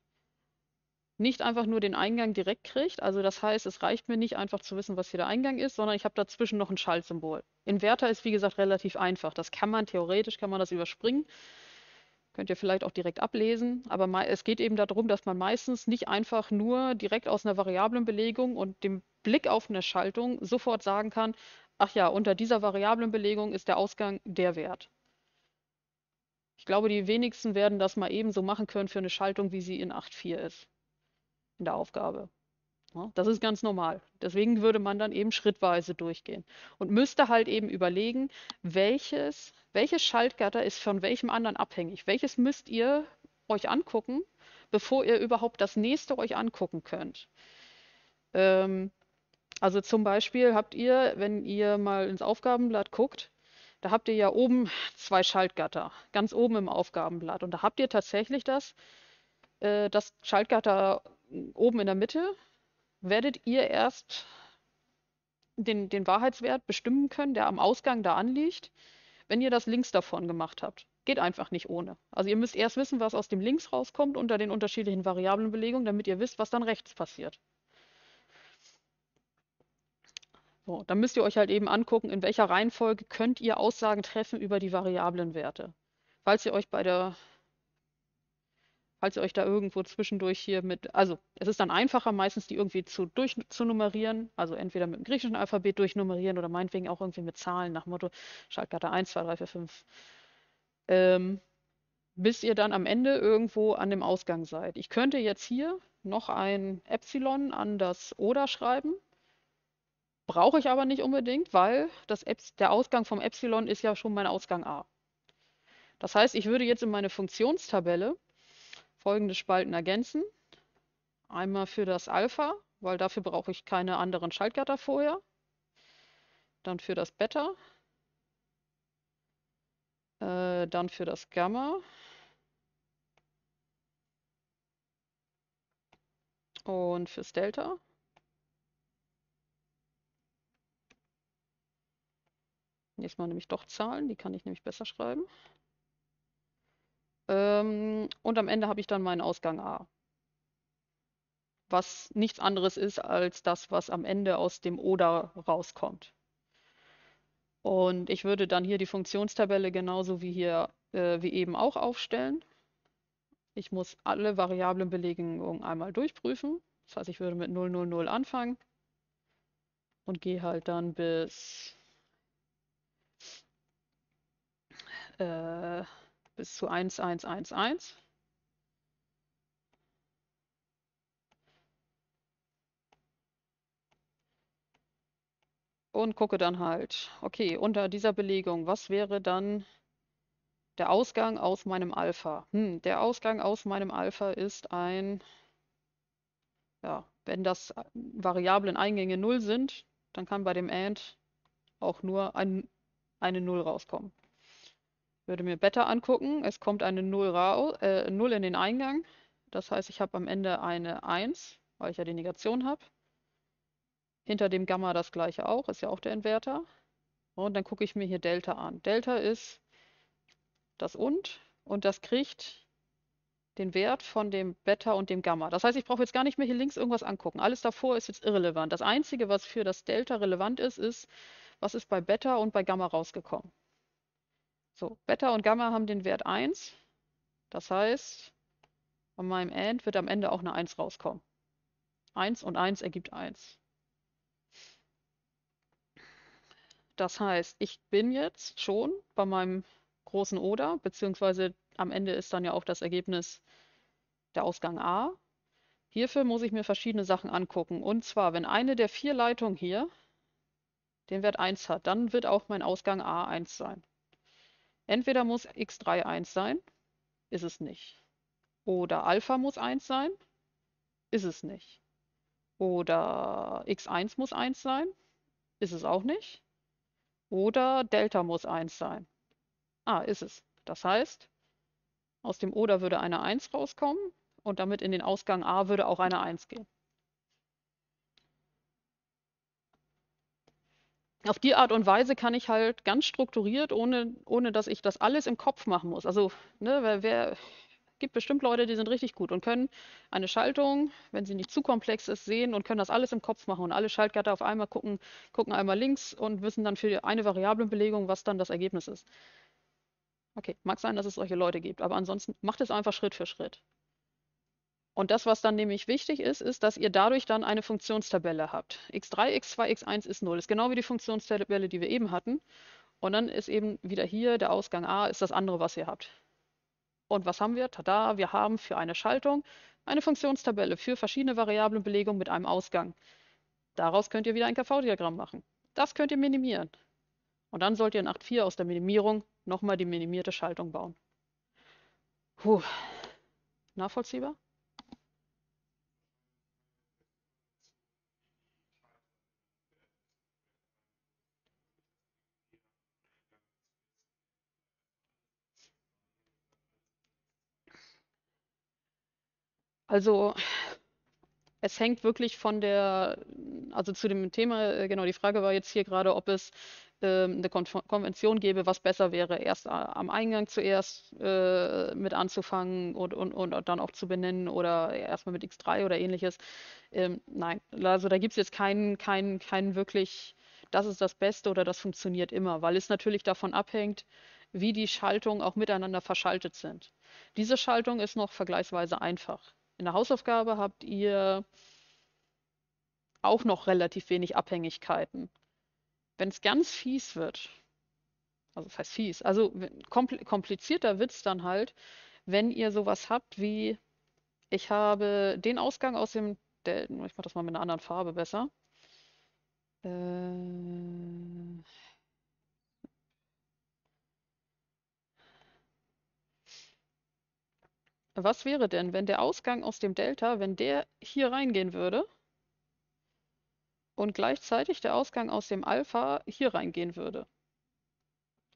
nicht einfach nur den Eingang direkt kriegt. Also das heißt, es reicht mir nicht einfach zu wissen, was hier der Eingang ist, sondern ich habe dazwischen noch ein Schaltsymbol. Inverter ist wie gesagt relativ einfach. Das kann man theoretisch, kann man das überspringen. Könnt ihr vielleicht auch direkt ablesen. Aber es geht eben darum, dass man meistens nicht einfach nur direkt aus einer Variablenbelegung und dem Blick auf eine Schaltung sofort sagen kann, ach ja, unter dieser Variablenbelegung ist der Ausgang der Wert. Ich glaube, die wenigsten werden das mal eben so machen können für eine Schaltung, wie sie in 8.4 ist, in der Aufgabe. Das ist ganz normal. Deswegen würde man dann eben schrittweise durchgehen und müsste halt eben überlegen, welches, welches Schaltgatter ist von welchem anderen abhängig. Welches müsst ihr euch angucken, bevor ihr überhaupt das nächste euch angucken könnt. Ähm, also zum Beispiel habt ihr, wenn ihr mal ins Aufgabenblatt guckt, da habt ihr ja oben zwei Schaltgatter, ganz oben im Aufgabenblatt. Und da habt ihr tatsächlich das, äh, das Schaltgatter oben in der Mitte, werdet ihr erst den, den Wahrheitswert bestimmen können, der am Ausgang da anliegt, wenn ihr das links davon gemacht habt. Geht einfach nicht ohne. Also ihr müsst erst wissen, was aus dem links rauskommt unter den unterschiedlichen Variablenbelegungen, damit ihr wisst, was dann rechts passiert. So, dann müsst ihr euch halt eben angucken, in welcher Reihenfolge könnt ihr Aussagen treffen über die Variablenwerte. Falls ihr euch bei der, falls ihr euch da irgendwo zwischendurch hier mit, also es ist dann einfacher, meistens die irgendwie zu durchzunummerieren, also entweder mit dem griechischen Alphabet durchnummerieren oder meinetwegen auch irgendwie mit Zahlen nach Motto Schaltgatter 1, 2, 3, 4, 5. Ähm, bis ihr dann am Ende irgendwo an dem Ausgang seid. Ich könnte jetzt hier noch ein Epsilon an das Oder schreiben Brauche ich aber nicht unbedingt, weil das der Ausgang vom Epsilon ist ja schon mein Ausgang a. Das heißt, ich würde jetzt in meine Funktionstabelle folgende Spalten ergänzen. Einmal für das Alpha, weil dafür brauche ich keine anderen Schaltgatter vorher. Dann für das Beta. Äh, dann für das Gamma. Und fürs Delta. Nächstes Mal nämlich doch Zahlen, die kann ich nämlich besser schreiben. Ähm, und am Ende habe ich dann meinen Ausgang A. Was nichts anderes ist als das, was am Ende aus dem Oder rauskommt. Und ich würde dann hier die Funktionstabelle genauso wie hier, äh, wie eben auch aufstellen. Ich muss alle Variablenbelegungen einmal durchprüfen. Das heißt, ich würde mit 0, 0, 0 anfangen und gehe halt dann bis äh, bis zu 1111. Und gucke dann halt, okay, unter dieser Belegung, was wäre dann der Ausgang aus meinem Alpha? Hm, der Ausgang aus meinem Alpha ist ein ja, wenn das Variablen Eingänge 0 sind, dann kann bei dem AND auch nur ein, eine 0 rauskommen. Würde mir Beta angucken, es kommt eine 0, raus, äh, 0 in den Eingang. Das heißt, ich habe am Ende eine 1, weil ich ja die Negation habe. Hinter dem Gamma das gleiche auch, ist ja auch der Inverter. Und dann gucke ich mir hier Delta an. Delta ist das und und das kriegt den Wert von dem Beta und dem Gamma. Das heißt, ich brauche jetzt gar nicht mehr hier links irgendwas angucken. Alles davor ist jetzt irrelevant. Das Einzige, was für das Delta relevant ist, ist, was ist bei Beta und bei Gamma rausgekommen. So, Beta und Gamma haben den Wert 1. Das heißt, bei meinem AND wird am Ende auch eine 1 rauskommen. 1 und 1 ergibt 1. Das heißt, ich bin jetzt schon bei meinem großen Oder, beziehungsweise am Ende ist dann ja auch das Ergebnis der Ausgang A. Hierfür muss ich mir verschiedene Sachen angucken. Und zwar, wenn eine der vier Leitungen hier den Wert 1 hat, dann wird auch mein Ausgang A 1 sein. Entweder muss x3 1 sein, ist es nicht. Oder Alpha muss 1 sein, ist es nicht. Oder x1 muss 1 sein, ist es auch nicht. Oder Delta muss 1 sein. Ah, ist es. Das heißt, aus dem Oder würde eine 1 rauskommen und damit in den Ausgang A würde auch eine 1 gehen. Auf die Art und Weise kann ich halt ganz strukturiert, ohne, ohne dass ich das alles im Kopf machen muss. Also, ne, wer, wer gibt bestimmt Leute, die sind richtig gut und können eine Schaltung, wenn sie nicht zu komplex ist, sehen und können das alles im Kopf machen und alle Schaltgatter auf einmal gucken, gucken einmal links und wissen dann für eine Variablenbelegung, was dann das Ergebnis ist. Okay, mag sein, dass es solche Leute gibt, aber ansonsten macht es einfach Schritt für Schritt. Und das, was dann nämlich wichtig ist, ist, dass ihr dadurch dann eine Funktionstabelle habt. x3, x2, x1 ist 0. Ist genau wie die Funktionstabelle, die wir eben hatten. Und dann ist eben wieder hier der Ausgang A, ist das andere, was ihr habt. Und was haben wir? Tada, wir haben für eine Schaltung eine Funktionstabelle für verschiedene Variablenbelegungen mit einem Ausgang. Daraus könnt ihr wieder ein KV-Diagramm machen. Das könnt ihr minimieren. Und dann sollt ihr in 8.4 aus der Minimierung nochmal die minimierte Schaltung bauen. Puh. Nachvollziehbar? Also es hängt wirklich von der, also zu dem Thema, äh, genau, die Frage war jetzt hier gerade, ob es ähm, eine Kon Konvention gäbe, was besser wäre, erst am Eingang zuerst äh, mit anzufangen und, und, und dann auch zu benennen oder erstmal mit X3 oder ähnliches. Ähm, nein, also da gibt es jetzt keinen, keinen, keinen wirklich, das ist das Beste oder das funktioniert immer, weil es natürlich davon abhängt, wie die Schaltungen auch miteinander verschaltet sind. Diese Schaltung ist noch vergleichsweise einfach. In der Hausaufgabe habt ihr auch noch relativ wenig Abhängigkeiten. Wenn es ganz fies wird, also das heißt fies, also komplizierter wird es dann halt, wenn ihr sowas habt wie, ich habe den Ausgang aus dem, ich mache das mal mit einer anderen Farbe besser. Äh, Was wäre denn, wenn der Ausgang aus dem Delta, wenn der hier reingehen würde und gleichzeitig der Ausgang aus dem Alpha hier reingehen würde?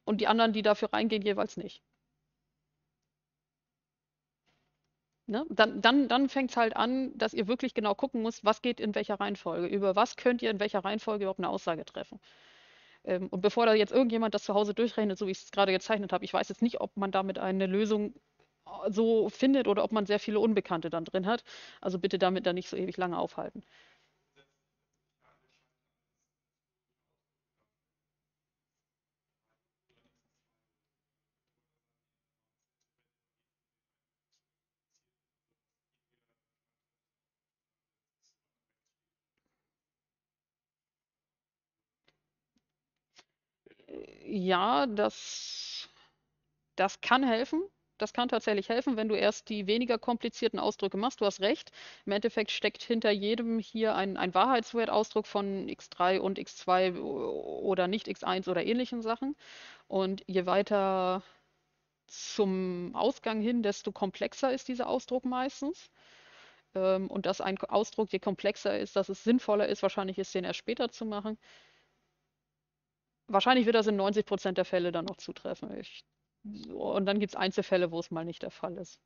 Und die anderen, die dafür reingehen, jeweils nicht. Ne? Dann, dann, dann fängt es halt an, dass ihr wirklich genau gucken müsst, was geht in welcher Reihenfolge. Über was könnt ihr in welcher Reihenfolge überhaupt eine Aussage treffen. Ähm, und bevor da jetzt irgendjemand das zu Hause durchrechnet, so wie ich es gerade gezeichnet habe, ich weiß jetzt nicht, ob man damit eine Lösung so findet oder ob man sehr viele Unbekannte dann drin hat. Also bitte damit dann nicht so ewig lange aufhalten. Ja, das, das kann helfen das kann tatsächlich helfen, wenn du erst die weniger komplizierten Ausdrücke machst. Du hast recht. Im Endeffekt steckt hinter jedem hier ein, ein Wahrheitswertausdruck von x3 und x2 oder nicht x1 oder ähnlichen Sachen. Und je weiter zum Ausgang hin, desto komplexer ist dieser Ausdruck meistens. ähm, und dass ein Ausdruck, je komplexer ist, dass es sinnvoller ist, wahrscheinlich ist, den erst später zu machen. Wahrscheinlich wird das in 90 Prozent der Fälle dann noch zutreffen. Ich, und dann gibt es Einzelfälle, wo es mal nicht der Fall ist.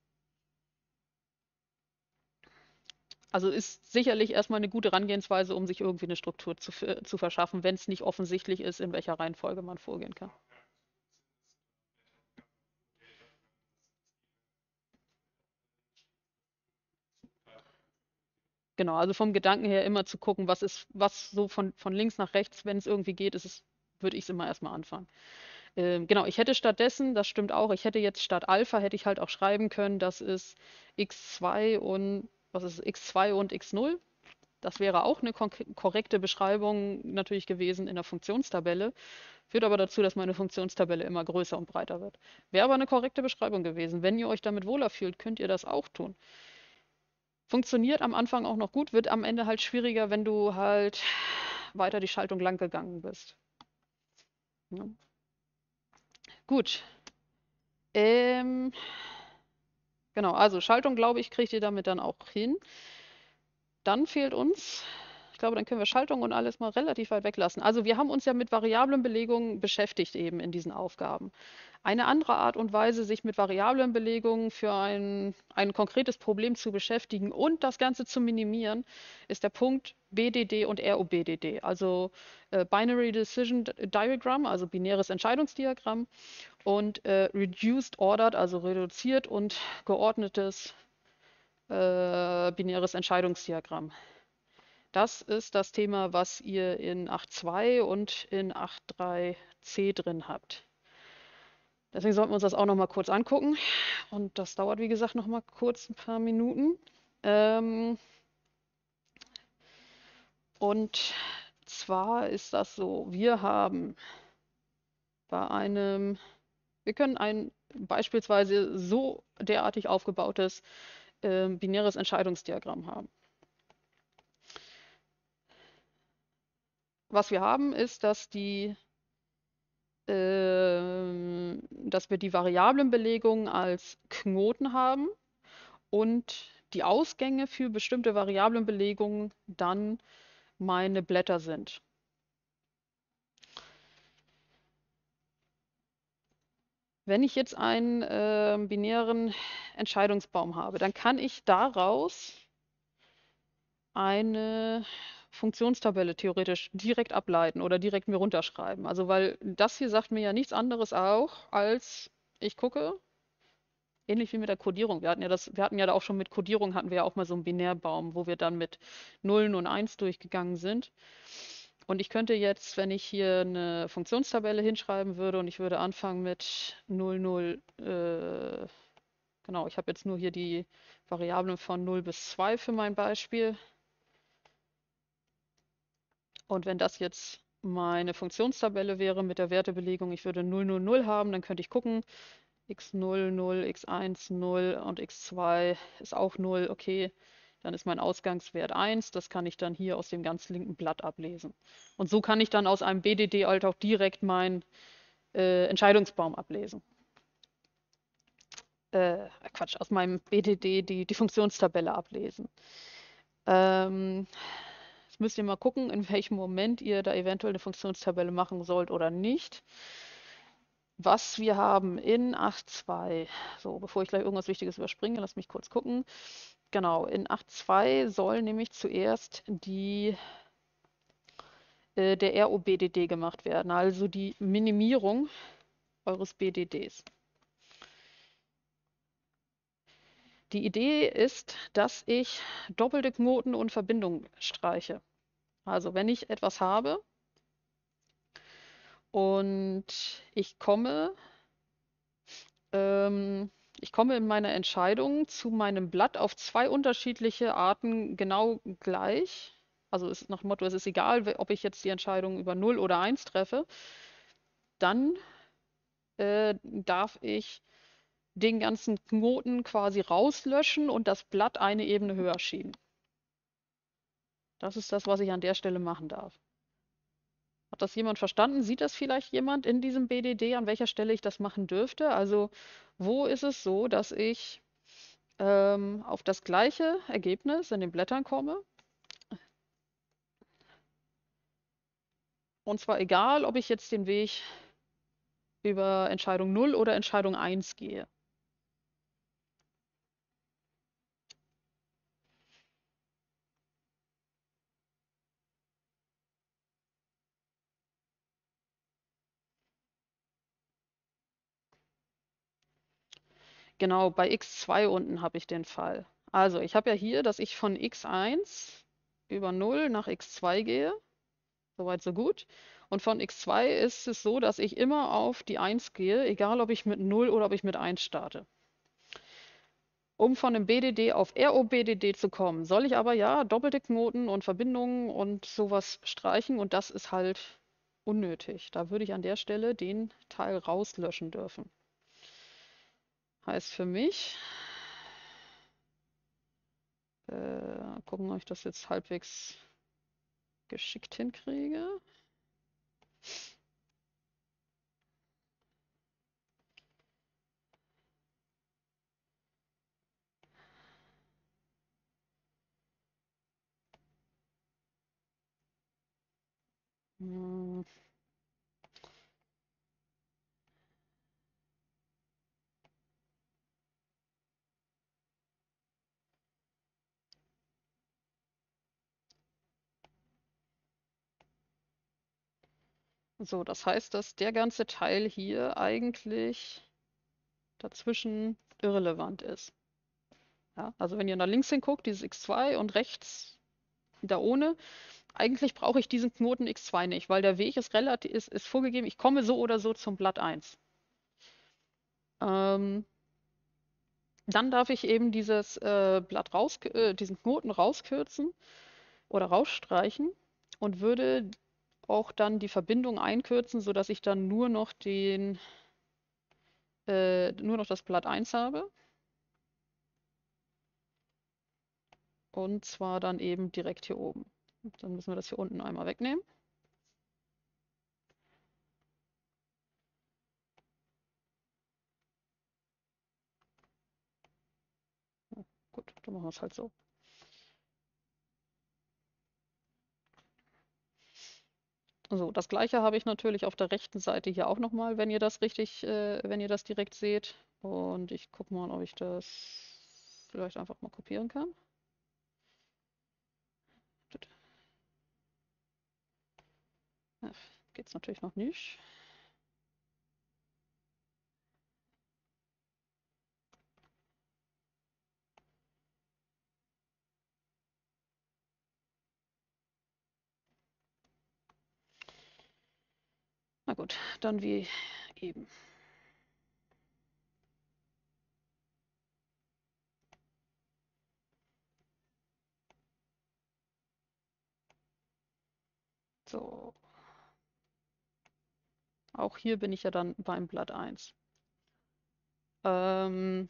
Also ist sicherlich erstmal eine gute Herangehensweise, um sich irgendwie eine Struktur zu, zu verschaffen, wenn es nicht offensichtlich ist, in welcher Reihenfolge man vorgehen kann. Genau, also vom Gedanken her immer zu gucken, was ist, was so von, von links nach rechts, wenn es irgendwie geht, ist würde ich es immer erstmal anfangen. Ähm, genau, ich hätte stattdessen, das stimmt auch, ich hätte jetzt statt Alpha, hätte ich halt auch schreiben können, das ist x2 und was ist x2 und x0. Das wäre auch eine korrekte Beschreibung natürlich gewesen in der Funktionstabelle. Führt aber dazu, dass meine Funktionstabelle immer größer und breiter wird. Wäre aber eine korrekte Beschreibung gewesen. Wenn ihr euch damit wohler fühlt, könnt ihr das auch tun. Funktioniert am Anfang auch noch gut, wird am Ende halt schwieriger, wenn du halt weiter die Schaltung lang gegangen bist. Ja. Gut. Ähm, genau, also Schaltung, glaube ich, kriegt ihr damit dann auch hin. Dann fehlt uns, ich glaube, dann können wir Schaltung und alles mal relativ weit weglassen. Also wir haben uns ja mit Variablenbelegungen beschäftigt eben in diesen Aufgaben. Eine andere Art und Weise, sich mit Variablenbelegungen für ein, ein konkretes Problem zu beschäftigen und das Ganze zu minimieren, ist der Punkt BDD und ROBDD, also äh, Binary Decision Diagram, also binäres Entscheidungsdiagramm und äh, Reduced Ordered, also reduziert und geordnetes äh, binäres Entscheidungsdiagramm. Das ist das Thema, was ihr in 8.2 und in 8.3c drin habt. Deswegen sollten wir uns das auch noch mal kurz angucken. Und das dauert, wie gesagt, noch mal kurz ein paar Minuten. Ähm und zwar ist das so, wir haben bei einem, wir können ein beispielsweise so derartig aufgebautes äh, binäres Entscheidungsdiagramm haben. Was wir haben, ist, dass die ähm, dass wir die Variablenbelegung als Knoten haben und die Ausgänge für bestimmte Variablenbelegungen dann meine Blätter sind. Wenn ich jetzt einen äh, binären Entscheidungsbaum habe, dann kann ich daraus eine Funktionstabelle theoretisch direkt ableiten oder direkt mir runterschreiben. Also weil das hier sagt mir ja nichts anderes auch, als ich gucke, ähnlich wie mit der Codierung. Wir hatten ja das, wir hatten ja auch schon mit Codierung hatten wir ja auch mal so einen Binärbaum, wo wir dann mit Nullen und Eins durchgegangen sind. Und ich könnte jetzt, wenn ich hier eine Funktionstabelle hinschreiben würde und ich würde anfangen mit 0, 0, äh, genau, ich habe jetzt nur hier die Variablen von 0 bis 2 für mein Beispiel. Und wenn das jetzt meine Funktionstabelle wäre mit der Wertebelegung, ich würde 0, 0, 0 haben, dann könnte ich gucken, x0, 0, x1, 0 und x2 ist auch 0. Okay, dann ist mein Ausgangswert 1. Das kann ich dann hier aus dem ganz linken Blatt ablesen. Und so kann ich dann aus einem BDD halt auch direkt meinen äh, Entscheidungsbaum ablesen. Äh, Quatsch, aus meinem BDD die, die Funktionstabelle ablesen. Ähm, Jetzt müsst ihr mal gucken, in welchem Moment ihr da eventuell eine Funktionstabelle machen sollt oder nicht. Was wir haben in 8.2, so bevor ich gleich irgendwas Wichtiges überspringe, lass mich kurz gucken. Genau, in 8.2 soll nämlich zuerst die, äh, der ROBDD gemacht werden, also die Minimierung eures BDDs. Die Idee ist, dass ich doppelte Knoten und Verbindungen streiche. Also wenn ich etwas habe und ich komme, ähm, ich komme in meiner Entscheidung zu meinem Blatt auf zwei unterschiedliche Arten genau gleich. Also ist nach dem Motto, es ist egal, ob ich jetzt die Entscheidung über 0 oder 1 treffe, dann äh, darf ich den ganzen Knoten quasi rauslöschen und das Blatt eine Ebene höher schieben. Das ist das, was ich an der Stelle machen darf. Hat das jemand verstanden? Sieht das vielleicht jemand in diesem BDD, an welcher Stelle ich das machen dürfte? Also wo ist es so, dass ich ähm, auf das gleiche Ergebnis in den Blättern komme. Und zwar egal, ob ich jetzt den Weg über Entscheidung 0 oder Entscheidung 1 gehe. Genau, bei x2 unten habe ich den Fall. Also ich habe ja hier, dass ich von x1 über 0 nach x2 gehe. Soweit, so gut. Und von x2 ist es so, dass ich immer auf die 1 gehe, egal ob ich mit 0 oder ob ich mit 1 starte. Um von dem BDD auf ROBDD zu kommen, soll ich aber ja doppelte Knoten und Verbindungen und sowas streichen und das ist halt unnötig. Da würde ich an der Stelle den Teil rauslöschen dürfen. Heißt für mich, äh, gucken, ob ich das jetzt halbwegs geschickt hinkriege. Hm. So, das heißt, dass der ganze Teil hier eigentlich dazwischen irrelevant ist. Ja, also wenn ihr nach links hinguckt, dieses x2 und rechts da ohne, eigentlich brauche ich diesen Knoten x2 nicht, weil der Weg ist relativ ist, ist vorgegeben. Ich komme so oder so zum Blatt 1. Ähm, dann darf ich eben dieses äh, Blatt raus, äh, diesen Knoten rauskürzen oder rausstreichen und würde auch dann die Verbindung einkürzen, sodass ich dann nur noch den äh, nur noch das Blatt 1 habe. Und zwar dann eben direkt hier oben. Dann müssen wir das hier unten einmal wegnehmen. gut, dann machen wir es halt so. So, das gleiche habe ich natürlich auf der rechten Seite hier auch nochmal, wenn ihr das richtig, äh, wenn ihr das direkt seht. Und ich gucke mal, ob ich das vielleicht einfach mal kopieren kann. Ja, geht's natürlich noch nicht. Na gut, dann wie eben. So. Auch hier bin ich ja dann beim Blatt 1. Ähm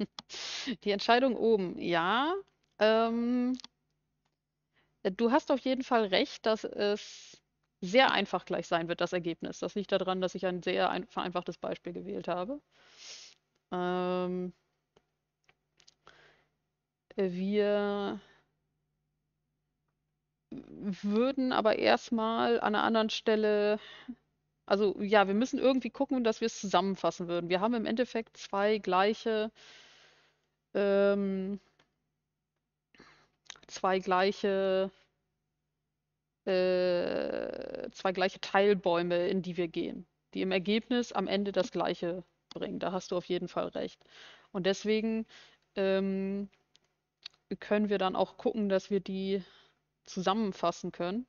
*laughs* Die Entscheidung oben, ja. Ähm Du hast auf jeden Fall recht, dass es sehr einfach gleich sein wird, das Ergebnis. Das liegt daran, dass ich ein sehr ein vereinfachtes Beispiel gewählt habe. Ähm wir würden aber erstmal an einer anderen Stelle, also ja, wir müssen irgendwie gucken, dass wir es zusammenfassen würden. Wir haben im Endeffekt zwei gleiche, ähm, zwei gleiche, äh, zwei gleiche Teilbäume, in die wir gehen, die im Ergebnis am Ende das Gleiche bringen. Da hast du auf jeden Fall recht. Und deswegen ähm, können wir dann auch gucken, dass wir die zusammenfassen können.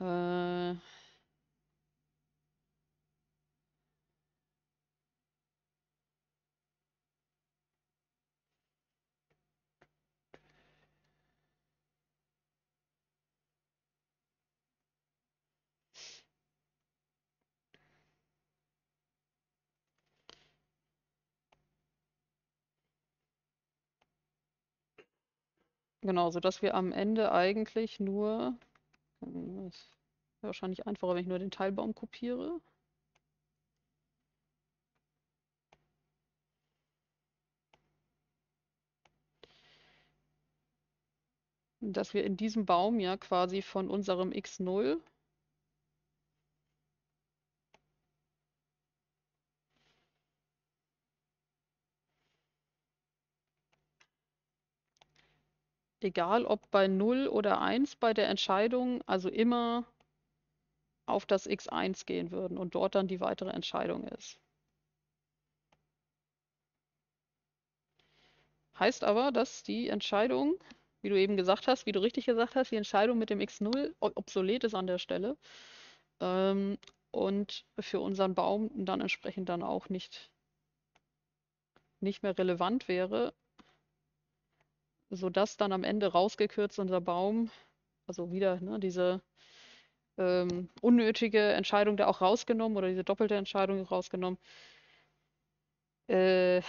Äh, Genau, sodass wir am Ende eigentlich nur Wäre wahrscheinlich einfacher, wenn ich nur den Teilbaum kopiere. Dass wir in diesem Baum ja quasi von unserem x0 egal ob bei 0 oder 1 bei der Entscheidung, also immer auf das x1 gehen würden und dort dann die weitere Entscheidung ist. Heißt aber, dass die Entscheidung, wie du eben gesagt hast, wie du richtig gesagt hast, die Entscheidung mit dem x0 obsolet ist an der Stelle ähm, und für unseren Baum dann entsprechend dann auch nicht, nicht mehr relevant wäre, sodass dann am Ende rausgekürzt unser Baum, also wieder ne, diese ähm, unnötige Entscheidung da auch rausgenommen oder diese doppelte Entscheidung rausgenommen, äh,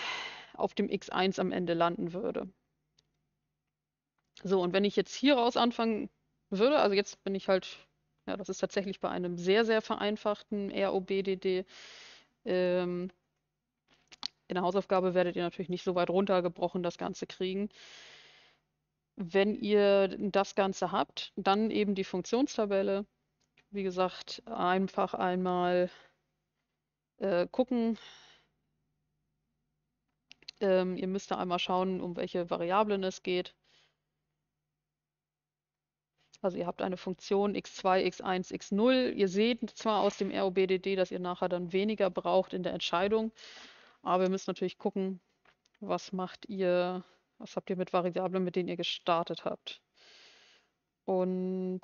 auf dem x1 am Ende landen würde. So, und wenn ich jetzt hier raus anfangen würde, also jetzt bin ich halt, ja, das ist tatsächlich bei einem sehr, sehr vereinfachten ROBDD. Ähm, in der Hausaufgabe werdet ihr natürlich nicht so weit runtergebrochen das Ganze kriegen. Wenn ihr das Ganze habt, dann eben die Funktionstabelle. Wie gesagt, einfach einmal äh, gucken. Ähm, ihr müsst da einmal schauen, um welche Variablen es geht. Also ihr habt eine Funktion x2, x1, x0. Ihr seht zwar aus dem ROBDD, dass ihr nachher dann weniger braucht in der Entscheidung, aber ihr müsst natürlich gucken, was macht ihr was habt ihr mit Variablen, mit denen ihr gestartet habt? Und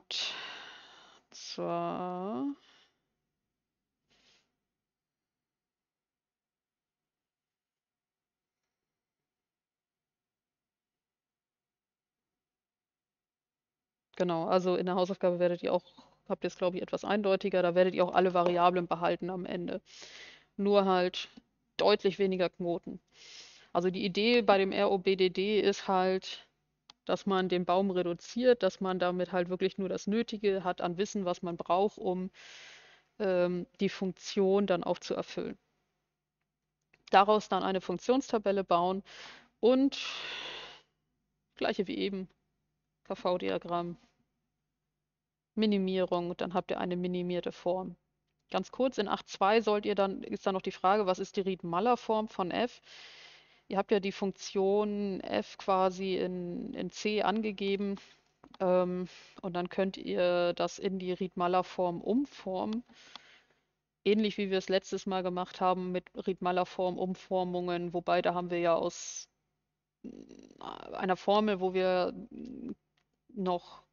zwar Genau, also in der Hausaufgabe werdet ihr auch, habt ihr es glaube ich etwas eindeutiger, da werdet ihr auch alle Variablen behalten am Ende. Nur halt deutlich weniger Knoten. Also die Idee bei dem ROBDD ist halt, dass man den Baum reduziert, dass man damit halt wirklich nur das Nötige hat an Wissen, was man braucht, um ähm, die Funktion dann auch zu erfüllen. Daraus dann eine Funktionstabelle bauen und gleiche wie eben, KV-Diagramm, Minimierung, dann habt ihr eine minimierte Form. Ganz kurz, in 8.2 sollt ihr dann, ist dann noch die Frage, was ist die Ried-Maller-Form von f? Ihr habt ja die Funktion f quasi in, in C angegeben ähm, und dann könnt ihr das in die Riedmaller-Form umformen. Ähnlich wie wir es letztes Mal gemacht haben mit Riedmaller-Form Umformungen, wobei da haben wir ja aus äh, einer Formel, wo wir noch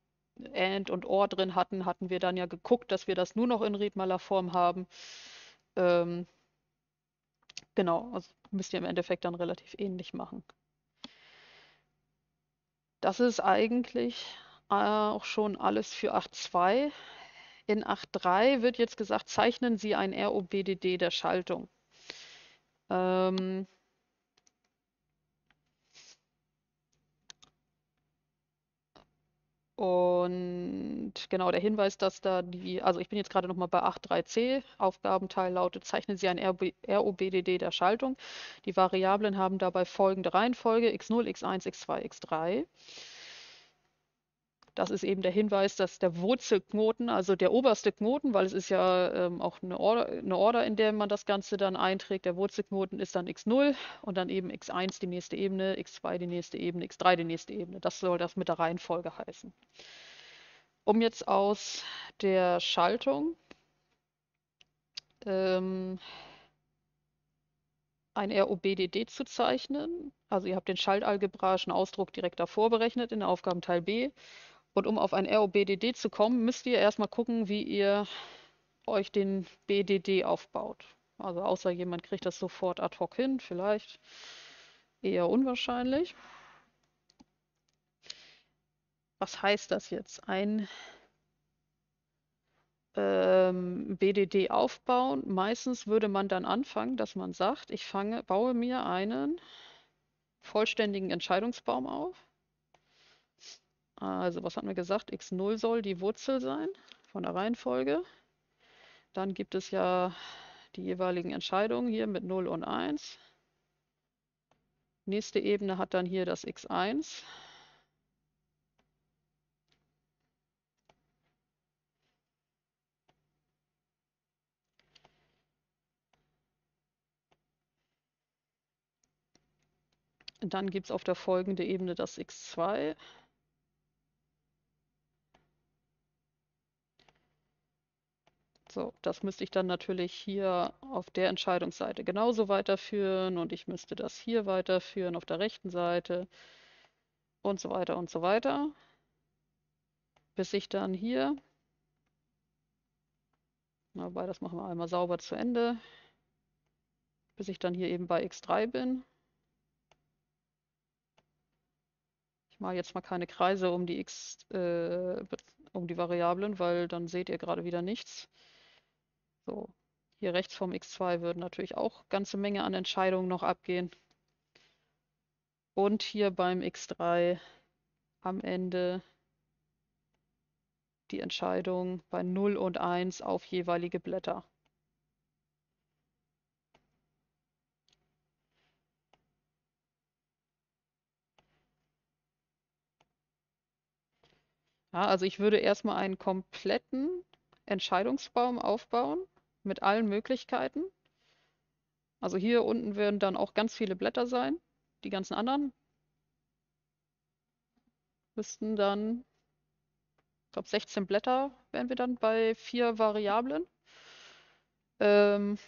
and und or drin hatten, hatten wir dann ja geguckt, dass wir das nur noch in Riedmaller Form haben. Ähm, genau, also müsst ihr im Endeffekt dann relativ ähnlich machen. Das ist eigentlich äh, auch schon alles für 8.2. In 8.3 wird jetzt gesagt, zeichnen Sie ein ROBDD der Schaltung. Ähm, Und genau der Hinweis, dass da die, also ich bin jetzt gerade nochmal bei 8.3c, Aufgabenteil lautet, zeichnen Sie ein ROBDD der Schaltung. Die Variablen haben dabei folgende Reihenfolge, x0, x1, x2, x3. Das ist eben der Hinweis, dass der Wurzelknoten, also der oberste Knoten, weil es ist ja ähm, auch eine Order, eine Order, in der man das Ganze dann einträgt, der Wurzelknoten ist dann x0 und dann eben x1 die nächste Ebene, x2 die nächste Ebene, x3 die nächste Ebene. Das soll das mit der Reihenfolge heißen. Um jetzt aus der Schaltung ähm, ein ROBDD zu zeichnen. Also ihr habt den schaltalgebraischen Ausdruck direkt davor berechnet in Aufgabenteil B und um auf ein ROBDD zu kommen, müsst ihr erstmal gucken, wie ihr euch den BDD aufbaut. Also außer jemand kriegt das sofort ad hoc hin, vielleicht eher unwahrscheinlich. Was heißt das jetzt? Ein ähm, BDD aufbauen. Meistens würde man dann anfangen, dass man sagt, ich fange, baue mir einen vollständigen Entscheidungsbaum auf. Also, was hatten wir gesagt? x0 soll die Wurzel sein von der Reihenfolge. Dann gibt es ja die jeweiligen Entscheidungen hier mit 0 und 1. Nächste Ebene hat dann hier das x1. Dann gibt es auf der folgenden Ebene das x2. So, das müsste ich dann natürlich hier auf der Entscheidungsseite genauso weiterführen und ich müsste das hier weiterführen auf der rechten Seite und so weiter und so weiter, bis ich dann hier, wobei das machen wir einmal sauber zu Ende, bis ich dann hier eben bei x3 bin. Ich mache jetzt mal keine Kreise um die x, äh, um die Variablen, weil dann seht ihr gerade wieder nichts. So, hier rechts vom x2 würden natürlich auch ganze Menge an Entscheidungen noch abgehen. Und hier beim x3 am Ende die Entscheidung bei 0 und 1 auf jeweilige Blätter. Ja, also ich würde erstmal einen kompletten Entscheidungsbaum aufbauen mit allen Möglichkeiten. Also hier unten werden dann auch ganz viele Blätter sein. Die ganzen anderen müssten dann, ich glaube 16 Blätter wären wir dann bei vier Variablen. Ähm,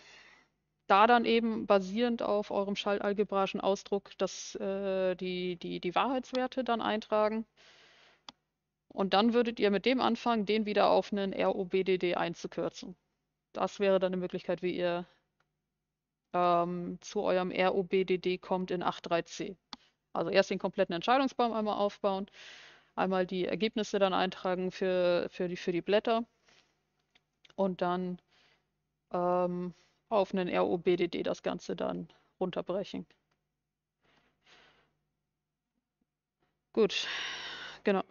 da dann eben basierend auf eurem schaltalgebraischen Ausdruck das, äh, die, die, die Wahrheitswerte dann eintragen. Und dann würdet ihr mit dem anfangen, den wieder auf einen ROBDD einzukürzen. Das wäre dann eine Möglichkeit, wie ihr ähm, zu eurem ROBDD kommt in 8.3c. Also erst den kompletten Entscheidungsbaum einmal aufbauen, einmal die Ergebnisse dann eintragen für, für, die, für die Blätter und dann ähm, auf einen ROBDD das Ganze dann runterbrechen. Gut, genau.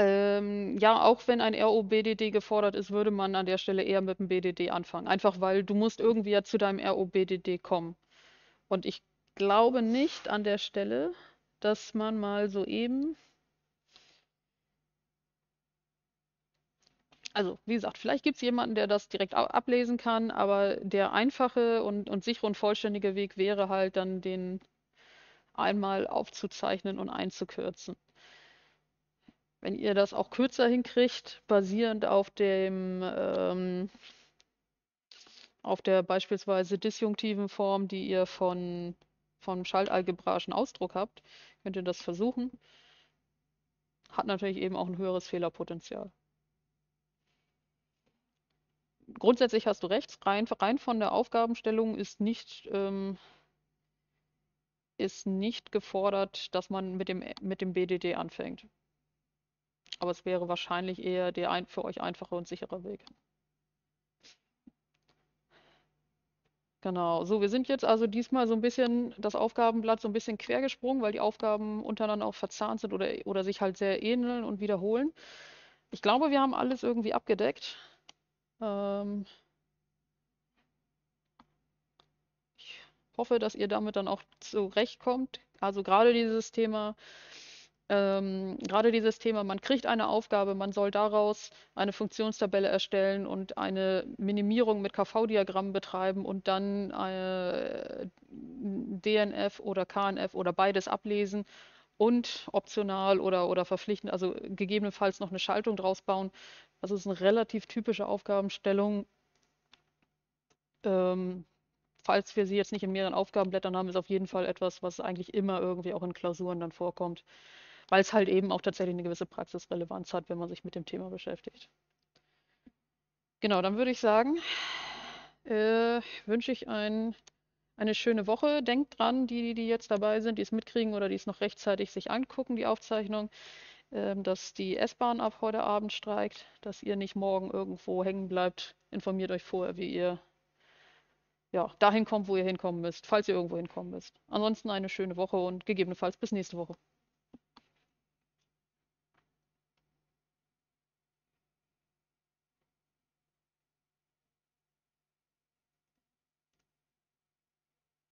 Ähm, ja, auch wenn ein ROBDD gefordert ist, würde man an der Stelle eher mit dem BDD anfangen. Einfach weil du musst irgendwie ja zu deinem ROBDD kommen. Und ich glaube nicht an der Stelle, dass man mal so eben. Also, wie gesagt, vielleicht gibt es jemanden, der das direkt ablesen kann, aber der einfache und, und sichere und vollständige Weg wäre halt dann, den einmal aufzuzeichnen und einzukürzen. Wenn ihr das auch kürzer hinkriegt, basierend auf dem ähm, auf der beispielsweise disjunktiven Form, die ihr von vom schaltalgebraischen Ausdruck habt, könnt ihr das versuchen. Hat natürlich eben auch ein höheres Fehlerpotenzial. Grundsätzlich hast du recht, rein, rein von der Aufgabenstellung ist nicht, ähm, ist nicht gefordert, dass man mit dem, mit dem BDD anfängt. Aber es wäre wahrscheinlich eher der ein, für euch einfache und sichere Weg. Genau, so, wir sind jetzt also diesmal so ein bisschen das Aufgabenblatt so ein bisschen quer gesprungen, weil die Aufgaben untereinander auch verzahnt sind oder, oder sich halt sehr ähneln und wiederholen. Ich glaube, wir haben alles irgendwie abgedeckt. Ähm ich hoffe, dass ihr damit dann auch zurechtkommt. Also gerade dieses Thema ähm, gerade dieses Thema, man kriegt eine Aufgabe, man soll daraus eine Funktionstabelle erstellen und eine Minimierung mit KV-Diagrammen betreiben und dann äh, DNF oder KNF oder beides ablesen und optional oder, oder verpflichtend, also gegebenenfalls noch eine Schaltung draus bauen. Das ist eine relativ typische Aufgabenstellung. Ähm, falls wir sie jetzt nicht in mehreren Aufgabenblättern haben, ist auf jeden Fall etwas, was eigentlich immer irgendwie auch in Klausuren dann vorkommt weil es halt eben auch tatsächlich eine gewisse Praxisrelevanz hat, wenn man sich mit dem Thema beschäftigt. Genau, dann würde ich sagen, äh, wünsche ich ein, eine schöne Woche. Denkt dran, die, die jetzt dabei sind, die es mitkriegen oder die es noch rechtzeitig sich angucken, die Aufzeichnung, äh, dass die S-Bahn ab heute Abend streikt, dass ihr nicht morgen irgendwo hängen bleibt. Informiert euch vorher, wie ihr ja, dahin kommt, wo ihr hinkommen müsst, falls ihr irgendwo hinkommen müsst. Ansonsten eine schöne Woche und gegebenenfalls bis nächste Woche.